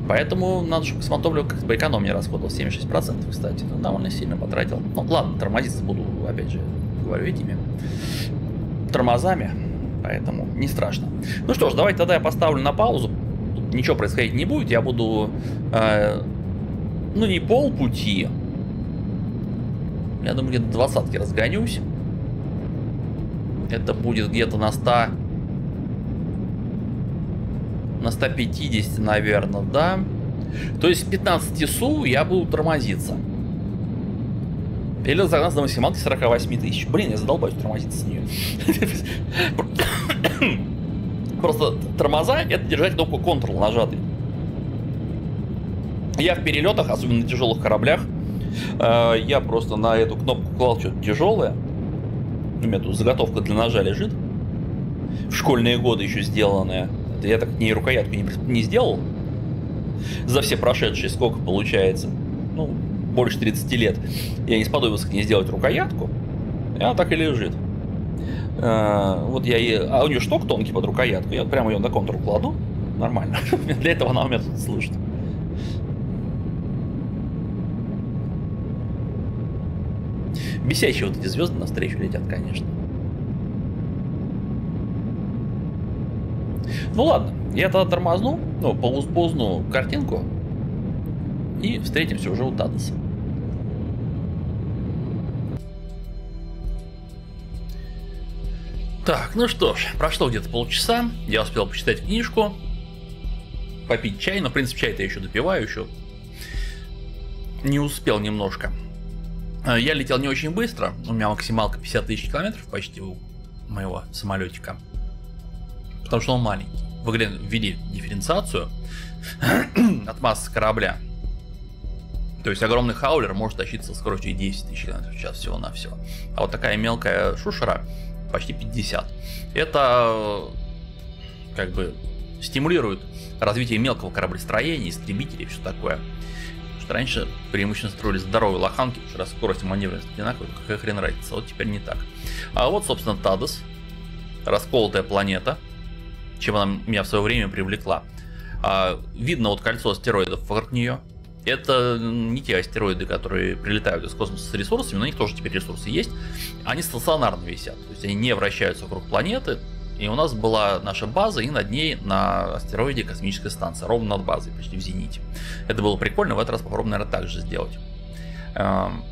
[SPEAKER 1] Поэтому надо, чтобы космотопливо как-то поэкономнее расходовал. 76%, кстати. Ну, довольно сильно потратил. Ну, ладно, тормозиться буду, опять же, говорю, этими тормозами. Поэтому не страшно. Ну что ж, давайте тогда я поставлю на паузу. Тут ничего происходить не будет. Я буду, э, ну, не полпути. Я думаю, где-то двадцатки разгонюсь. Это будет где-то на 100 на 150, наверное, да. То есть 15 СУ я буду тормозиться. Или загнаться до максималки 48 тысяч. Блин, я задолбаюсь тормозиться с нее. Просто тормоза это держать кнопку Ctrl нажатый. Я в перелетах, особенно на тяжелых кораблях, э, я просто на эту кнопку клал что-то тяжелое. У меня тут заготовка для ножа лежит. В школьные годы еще сделанная. Я так не рукоятку не, не сделал. За все прошедшие сколько получается? Ну, больше 30 лет. Я не сподобился к ней сделать рукоятку. И она так и лежит. А, вот я и... А у нее шток тонкий под рукоятку. Я прямо ее на контур кладу. Нормально. Для этого она у меня тут служит. Бесящие вот эти звезды навстречу летят, конечно. Ну ладно, я тогда тормозну, ну, полузну картинку и встретимся уже у Тадоса. Так, ну что ж, прошло где-то полчаса, я успел почитать книжку, попить чай, но в принципе чай-то я еще допиваю, еще не успел немножко. А, я летел не очень быстро, у меня максималка 50 тысяч километров почти у моего самолетика, потому что он маленький. В игре ввели дифференциацию от массы корабля. То есть огромный хаулер может тащиться со скоростью 10 тысяч километров в час всего-навсего. А вот такая мелкая шушера почти 50. Это как бы стимулирует развитие мелкого кораблестроения, истребителей и все такое. Потому что раньше преимущественно строили здоровые лоханки, потому что скорость маневренность одинаковая, какая хрен разница. Вот теперь не так. А вот, собственно, Тадос, расколотая планета, чем она меня в свое время привлекла. А, видно вот кольцо астероидов вокруг нее. Это не те астероиды, которые прилетают из космоса с ресурсами, но у них тоже теперь ресурсы есть. Они стационарно висят, то есть они не вращаются вокруг планеты. И у нас была наша база, и над ней на астероиде космическая станция, ровно над базой, почти в зените. Это было прикольно, в этот раз попробуем, наверное, так же сделать. Эм,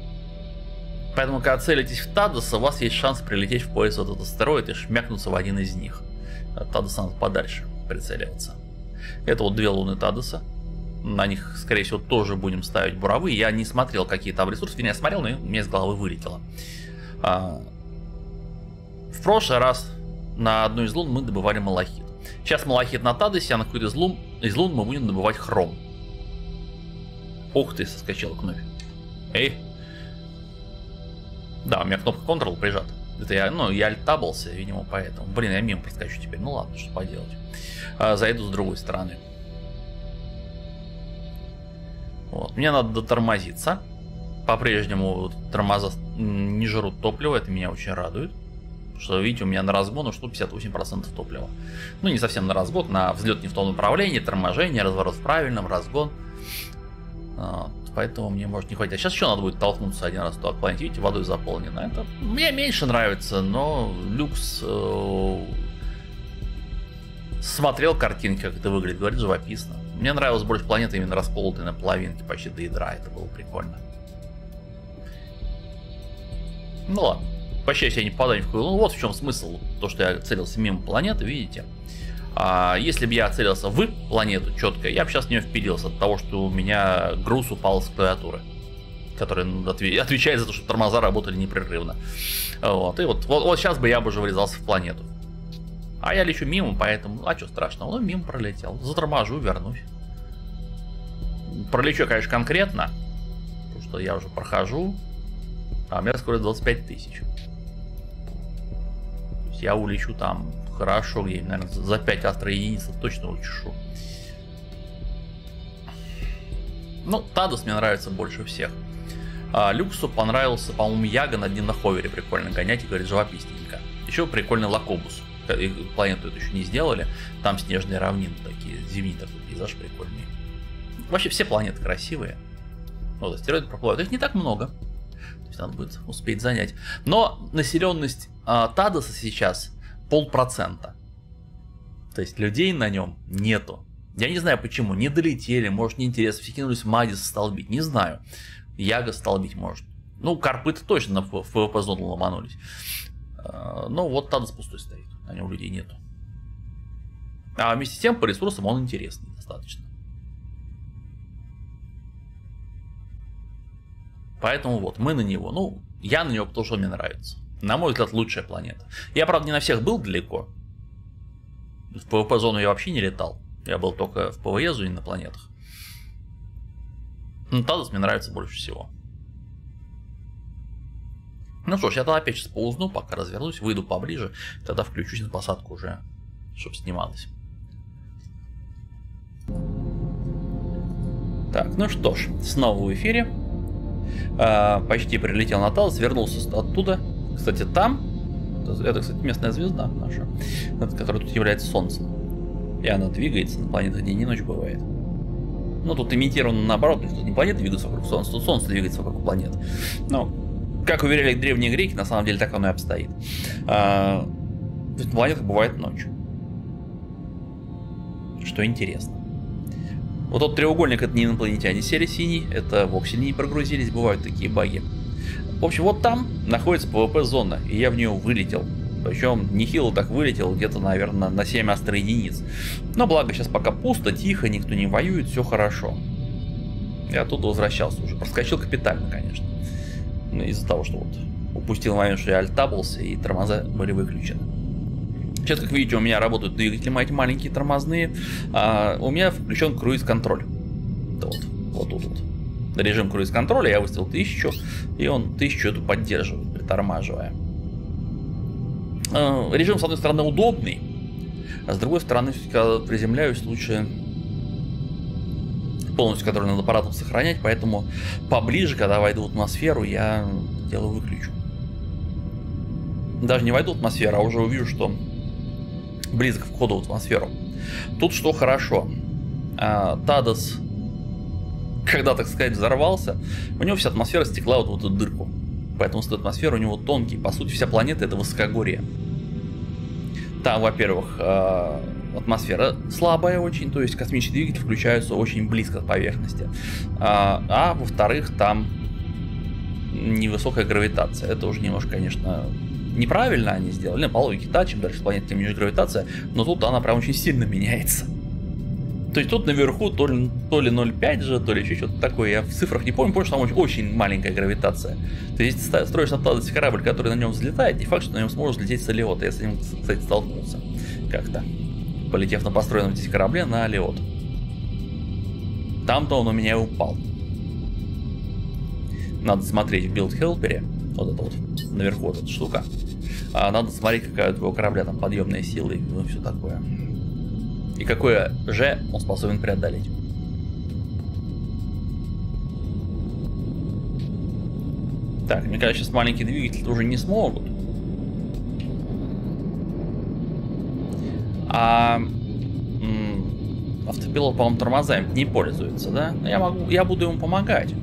[SPEAKER 1] поэтому, когда целитесь в Тадоса, у вас есть шанс прилететь в пояс этот астероид и шмякнуться в один из них. Тадоса надо подальше прицеливаться. Это вот две луны Тадоса на них, скорее всего, тоже будем ставить буровые. Я не смотрел, какие там ресурсы. Вернее, я смотрел, но мне с головы вылетело. А, в прошлый раз на одну из лун мы добывали малахит. Сейчас малахит на Тадосе, а на какой-то из лун, из лун мы будем добывать хром. Ух ты, соскочил вновь. Эй. Да, у меня кнопка Ctrl прижата. Это я, ну, я альтабался, видимо, поэтому. Блин, я мимо проскочу теперь. Ну ладно, что поделать. А, зайду с другой стороны. Вот. Мне надо дотормозиться. По-прежнему тормоза не жрут топливо, это меня очень радует. Что, видите, у меня на разгон ушло 58% топлива. Ну, не совсем на разгон, на взлет не в том направлении, торможение, разворот в правильном, разгон. Вот. Поэтому мне может не хватить. А сейчас еще надо будет толкнуться один раз туда к Видите, водой заполнено. Это мне меньше нравится, но люкс э, смотрел картинки, как это выглядит, говорит живописно. Мне нравилась больше планета именно расколотая на половинки почти до ядра, это было прикольно. Ну ладно, по счастью я не попадаю ни в какую... Ну вот в чем смысл, то что я целился мимо планеты, видите. А если бы я целился в планету четко, я бы сейчас в нее впилился от того, что у меня груз упал с клавиатуры который отвечает за то, что тормоза работали непрерывно. Вот. И вот, вот, вот сейчас бы я бы уже врезался в планету. А я лечу мимо, поэтому, а что страшного, ну мимо пролетел. Заторможу, вернусь. Пролечу, конечно, конкретно, потому что я уже прохожу, а у меня скорость 25 тысяч. я улечу там хорошо, где наверное, за 5 астро единиц точно учешу. Ну, Тадос мне нравится больше всех. А, Люксу понравился, по-моему, Яга на дне на ховере прикольно гонять и говорит живописненько. Еще прикольный Лакобус планету эту еще не сделали. Там снежные равнины такие, зимний такой пейзаж прикольный. Вообще все планеты красивые. Вот, астероиды проплывают. Их не так много. То есть надо будет успеть занять. Но населенность а, Тадоса сейчас полпроцента. То есть людей на нем нету. Я не знаю почему, не долетели, может неинтересно, все кинулись Мадис столбить, не знаю. Яга столбить может. Ну, корпы-то точно в PvP зону ломанулись. А, но вот Тадос пустой стоит на нем людей нету. А вместе с тем по ресурсам он интересный достаточно. Поэтому вот, мы на него. Ну, я на него, потому что он мне нравится. На мой взгляд, лучшая планета. Я, правда, не на всех был далеко. В PvP-зону я вообще не летал. Я был только в PvE-зоне на планетах. Но Тадос мне нравится больше всего. Ну что ж, я тогда опять сейчас поузну, пока развернусь, выйду поближе, тогда включусь на посадку уже, чтобы снималось. Так, ну что ж, снова в эфире. А, почти прилетел на Талос, вернулся оттуда. Кстати, там, это, кстати, местная звезда наша, которая тут является Солнцем. И она двигается на планетах день и ночь бывает. Ну, тут имитировано наоборот, то есть тут не планеты двигаются вокруг Солнца, тут Солнце двигается вокруг планет. Но, как уверяли древние греки, на самом деле так оно и обстоит. А, на планетах бывает ночь. Что интересно. Вот тот треугольник это не инопланетяне сели синий, это вовсе не прогрузились, бывают такие баги. В общем, вот там находится ПВП-зона, и я в нее вылетел. Причем нехило так вылетел, где-то, наверное, на 7 астро единиц. Но благо сейчас пока пусто, тихо, никто не воюет, все хорошо. Я оттуда возвращался уже. Проскочил капитально, конечно. Из-за того, что вот упустил момент, что я альтабался, и тормоза были выключены. Сейчас, как видите, у меня работают двигатели мои маленькие тормозные. А у меня включен круиз-контроль. Вот, вот тут вот. Режим круиз-контроля я выставил 1000, и он 1000 эту поддерживает, притормаживая. А, режим, с одной стороны, удобный, а с другой стороны, когда приземляюсь, лучше полностью контроль над аппаратом сохранять, поэтому поближе, когда войду в атмосферу, я дело выключу. Даже не войду в атмосферу, а уже увижу, что близко к входу в атмосферу. Тут что хорошо. А, Тадос, когда, так сказать, взорвался, у него вся атмосфера стекла вот в эту дырку. Поэтому слой атмосферы у него тонкий. По сути, вся планета это высокогорье. Там, во-первых, а, атмосфера слабая очень, то есть космические двигатели включаются очень близко к поверхности. А, а во-вторых, там невысокая гравитация. Это уже немножко, конечно, неправильно они сделали. По логике, да, чем дальше планета, тем ниже гравитация, но тут она прям очень сильно меняется. То есть тут наверху то ли, то ли 0,5 же, то ли еще что-то такое. Я в цифрах не помню, помню, что там очень, очень маленькая гравитация. То есть строишь на Тадосе корабль, который на нем взлетает, не факт, что на нем сможешь взлететь с Алиота. Я с ним, кстати, столкнулся как-то, полетев на построенном здесь корабле на Алиот. Там-то он у меня и упал. Надо смотреть в build helper е, вот это вот, наверху вот эта штука. А надо смотреть, какая у твоего корабля там подъемная сила и ну, все такое. И какое же он способен преодолеть. Так, мне кажется, сейчас маленькие двигатели уже не смогут. А автопилот, по-моему, тормозами не пользуется, да? Я могу, я буду ему помогать.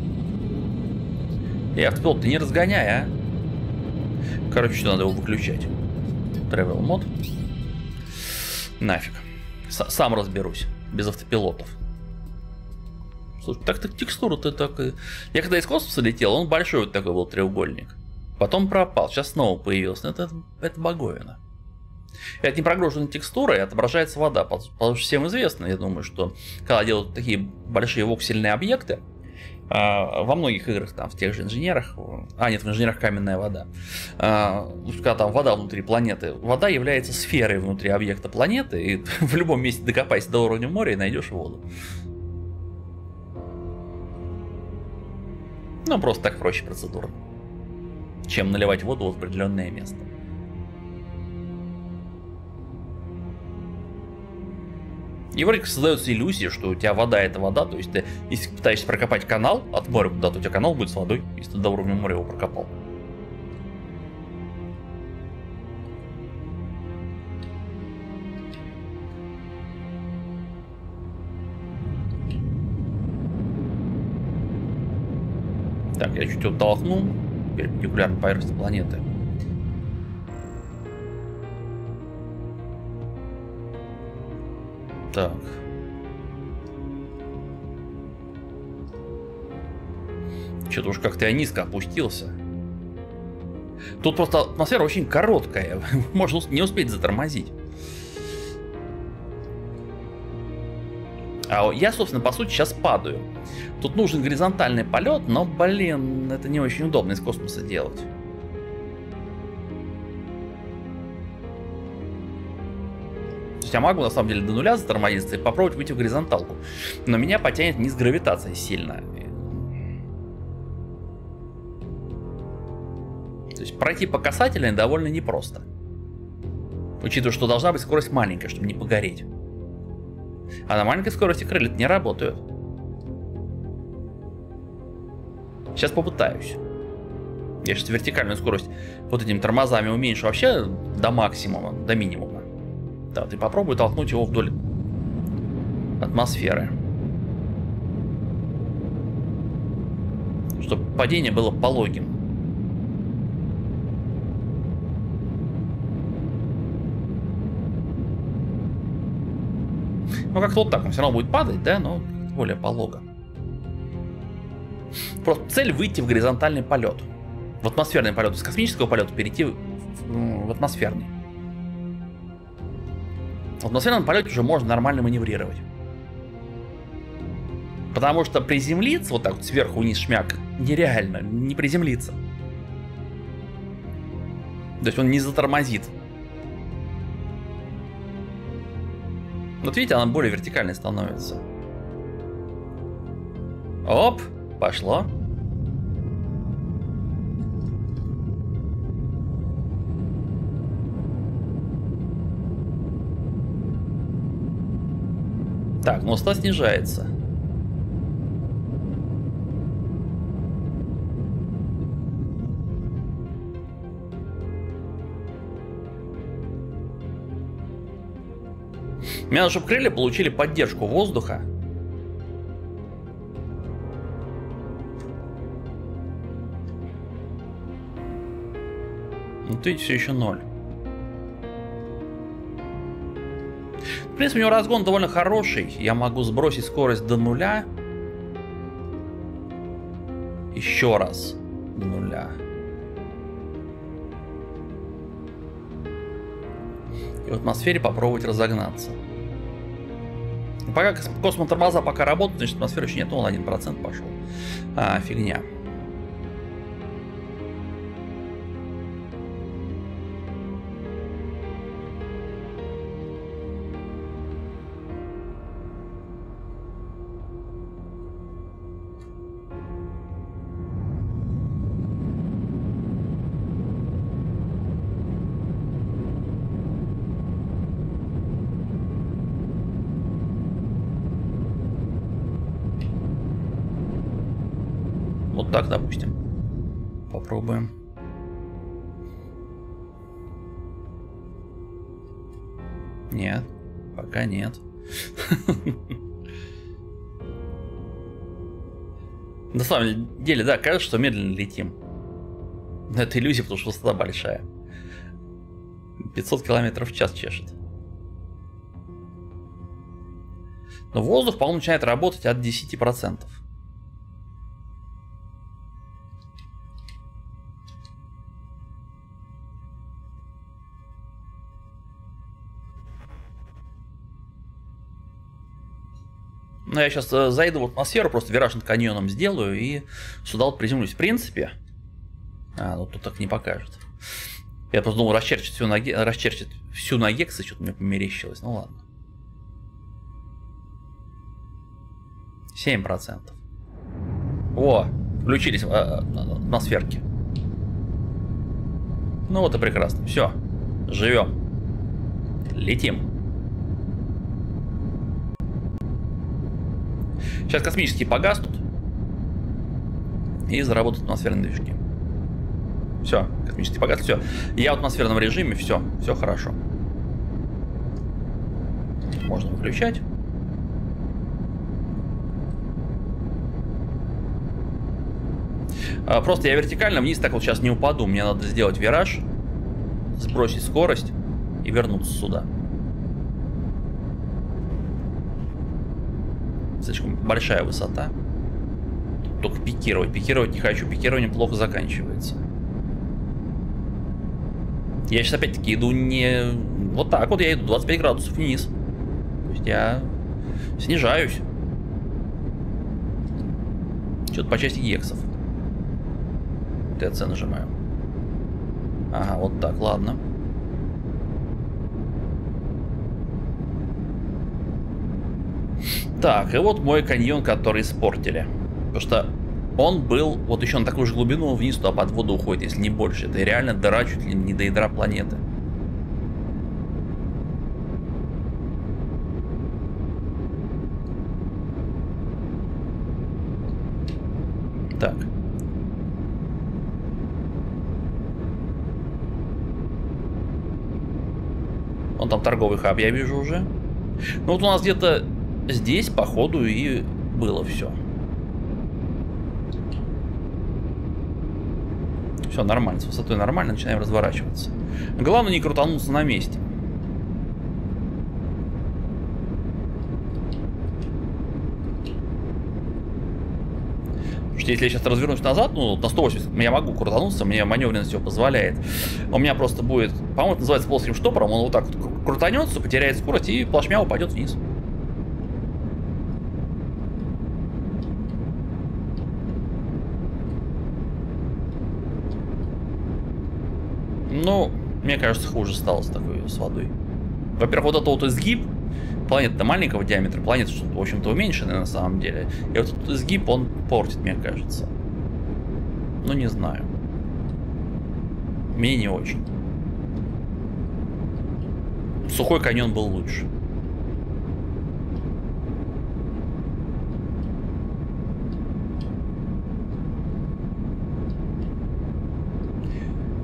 [SPEAKER 1] И автопилот, ты не разгоняй, а? Короче, надо его выключать. Travel мод. Нафиг. С сам разберусь. Без автопилотов. Слушай, так-то текстура-то так... Я когда из космоса летел, он большой вот такой был треугольник. Потом пропал, сейчас снова появился. Это, это боговина. Это не прогруженная текстура и отображается вода. Потому что всем известно, я думаю, что когда делают такие большие воксельные объекты, а, во многих играх, там, в тех же инженерах, а нет, в инженерах каменная вода, когда там вода внутри планеты, вода является сферой внутри объекта планеты, и в любом месте докопайся до уровня моря и найдешь воду. Ну, просто так проще процедура, чем наливать воду в определенное место. И вроде как создается иллюзия, что у тебя вода это вода, то есть ты, если пытаешься прокопать канал от моря куда-то, у тебя канал будет с водой, если ты до уровня моря его прокопал. Так, я чуть оттолкнул перпендикулярно поверхности планеты. Так. Что-то уж как-то я низко опустился. Тут просто атмосфера очень короткая. Можно не успеть затормозить. А я, собственно, по сути, сейчас падаю. Тут нужен горизонтальный полет, но, блин, это не очень удобно из космоса делать. Я могу на самом деле до нуля затормозиться и попробовать выйти в горизонталку. Но меня потянет низ гравитации сильно. То есть пройти по касательной довольно непросто. Учитывая, что должна быть скорость маленькая, чтобы не погореть. А на маленькой скорости крылья не работают. Сейчас попытаюсь. Я сейчас вертикальную скорость вот этими тормозами уменьшу вообще до максимума, до минимума. Да, ты попробуй толкнуть его вдоль атмосферы. Чтобы падение было пологим. Ну, как-то вот так. Он все равно будет падать, да, но более полого. Просто цель выйти в горизонтальный полет. В атмосферный полет. Из космического полета перейти в, в атмосферный. В атмосферном полете уже можно нормально маневрировать. Потому что приземлиться вот так вот сверху вниз шмяк нереально, не приземлиться. То есть он не затормозит. Вот видите, она более вертикальной становится. Оп, пошло. Так, моста снижается. Мне надо, чтобы крылья получили поддержку воздуха. Ну, видите, все еще ноль. В принципе, у него разгон довольно хороший. Я могу сбросить скорость до нуля. Еще раз до нуля. И в атмосфере попробовать разогнаться. Пока космотормоза пока работают, значит атмосферы еще нет, он 1% пошел. А, фигня. Деле, да, кажется, что медленно летим. Но это иллюзия, потому что высота большая. 500 километров в час чешет. Но воздух, по-моему, начинает работать от 10%. Ну, я сейчас э, зайду в атмосферу, просто вираж над каньоном сделаю и сюда вот приземлюсь. В принципе... А, ну тут так не покажет. Я просто думал расчерчить всю на, расчерчить всю на гексы, что-то мне померещилось. Ну ладно. 7%. О, включились э, атмосферки. Ну вот и прекрасно. Все, живем. Летим. Сейчас космические погаснут. И заработают атмосферные движки. Все, космические погаснут, все. Я в атмосферном режиме, все, все хорошо. Можно выключать. А, просто я вертикально вниз так вот сейчас не упаду. Мне надо сделать вираж, сбросить скорость и вернуться сюда. Слишком большая высота. Только пикировать. Пикировать не хочу. Пикирование плохо заканчивается. Я сейчас опять-таки иду не... Вот так вот я иду 25 градусов вниз. То есть я снижаюсь. Что-то по части гексов. ТЦ нажимаю. Ага, вот так, ладно. Так, и вот мой каньон, который испортили. Потому что Он был вот еще на такую же глубину вниз туда под воду уходит, если не больше. Это реально дыра чуть ли не до ядра планеты. Так. Он там торговый хаб, я вижу уже. Ну вот у нас где-то здесь, походу, и было все. Все нормально, с высотой нормально, начинаем разворачиваться. Главное не крутануться на месте. что если я сейчас развернусь назад, ну, на 180, я могу крутануться, мне маневренность его позволяет. У меня просто будет, по-моему, это называется плоским штопором, он вот так вот крутанется, потеряет скорость и плашмя упадет вниз. Ну, мне кажется, хуже стало с такой с водой. Во-первых, вот это вот изгиб, планета маленького диаметра, планета, в общем-то, уменьшенная на самом деле. И вот этот изгиб, он портит, мне кажется. Ну, не знаю. Мне не очень. Сухой каньон был лучше.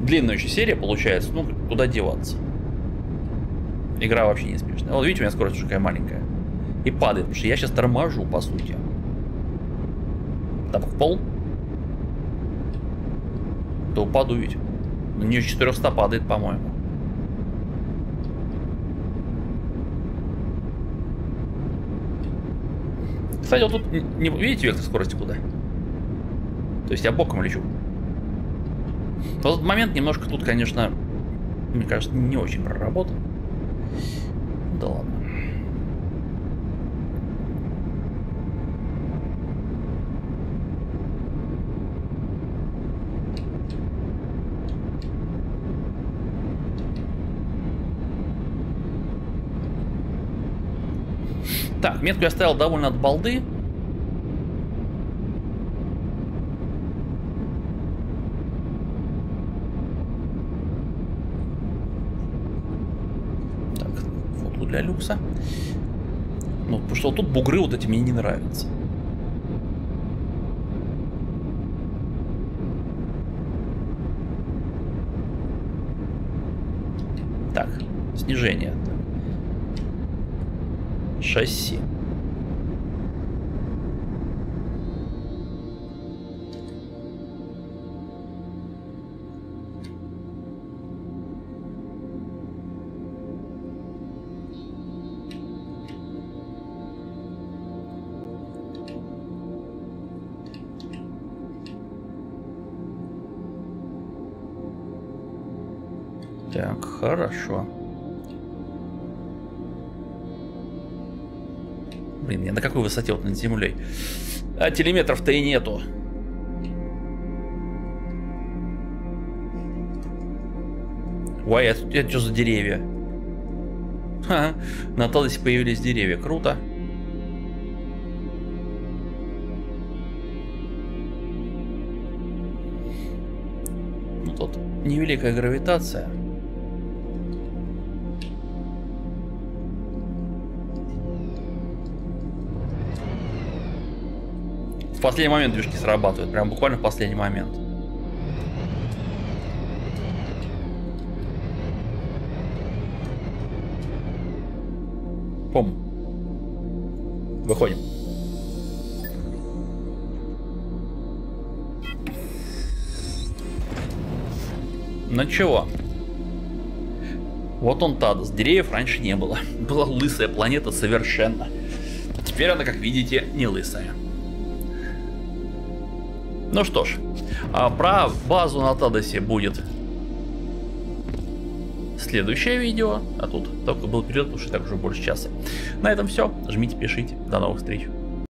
[SPEAKER 1] Длинная очень серия получается, ну, куда деваться. Игра вообще не смешная. Вот видите, у меня скорость уже какая маленькая. И падает, потому что я сейчас торможу, по сути. Там в пол. Да упаду ведь. Ну, не 400 падает, по-моему. Кстати, вот тут, не, видите вектор скорости куда? То есть я боком лечу. Вот этот момент немножко тут, конечно, мне кажется, не очень проработан. Да ладно. Так, метку я ставил довольно от балды. Для люкса. Ну, потому что вот тут бугры вот эти мне не нравятся. Так, снижение. Шасси. Хорошо. Блин, я на какой высоте вот над землей? А телеметров-то и нету. Ой, это, это что за деревья? Ха, на Талосе появились деревья. Круто. Ну тут невеликая гравитация. Последний момент движки срабатывают. Прям буквально в последний момент. Пом. Выходим. Ну чего? Вот он Тадос. Деревьев раньше не было. Была лысая планета совершенно. Теперь она, как видите, не лысая. Ну что ж, а про базу на Тадосе будет следующее видео. А тут только был период, потому что так уже больше часа. На этом все. Жмите, пишите. До новых встреч.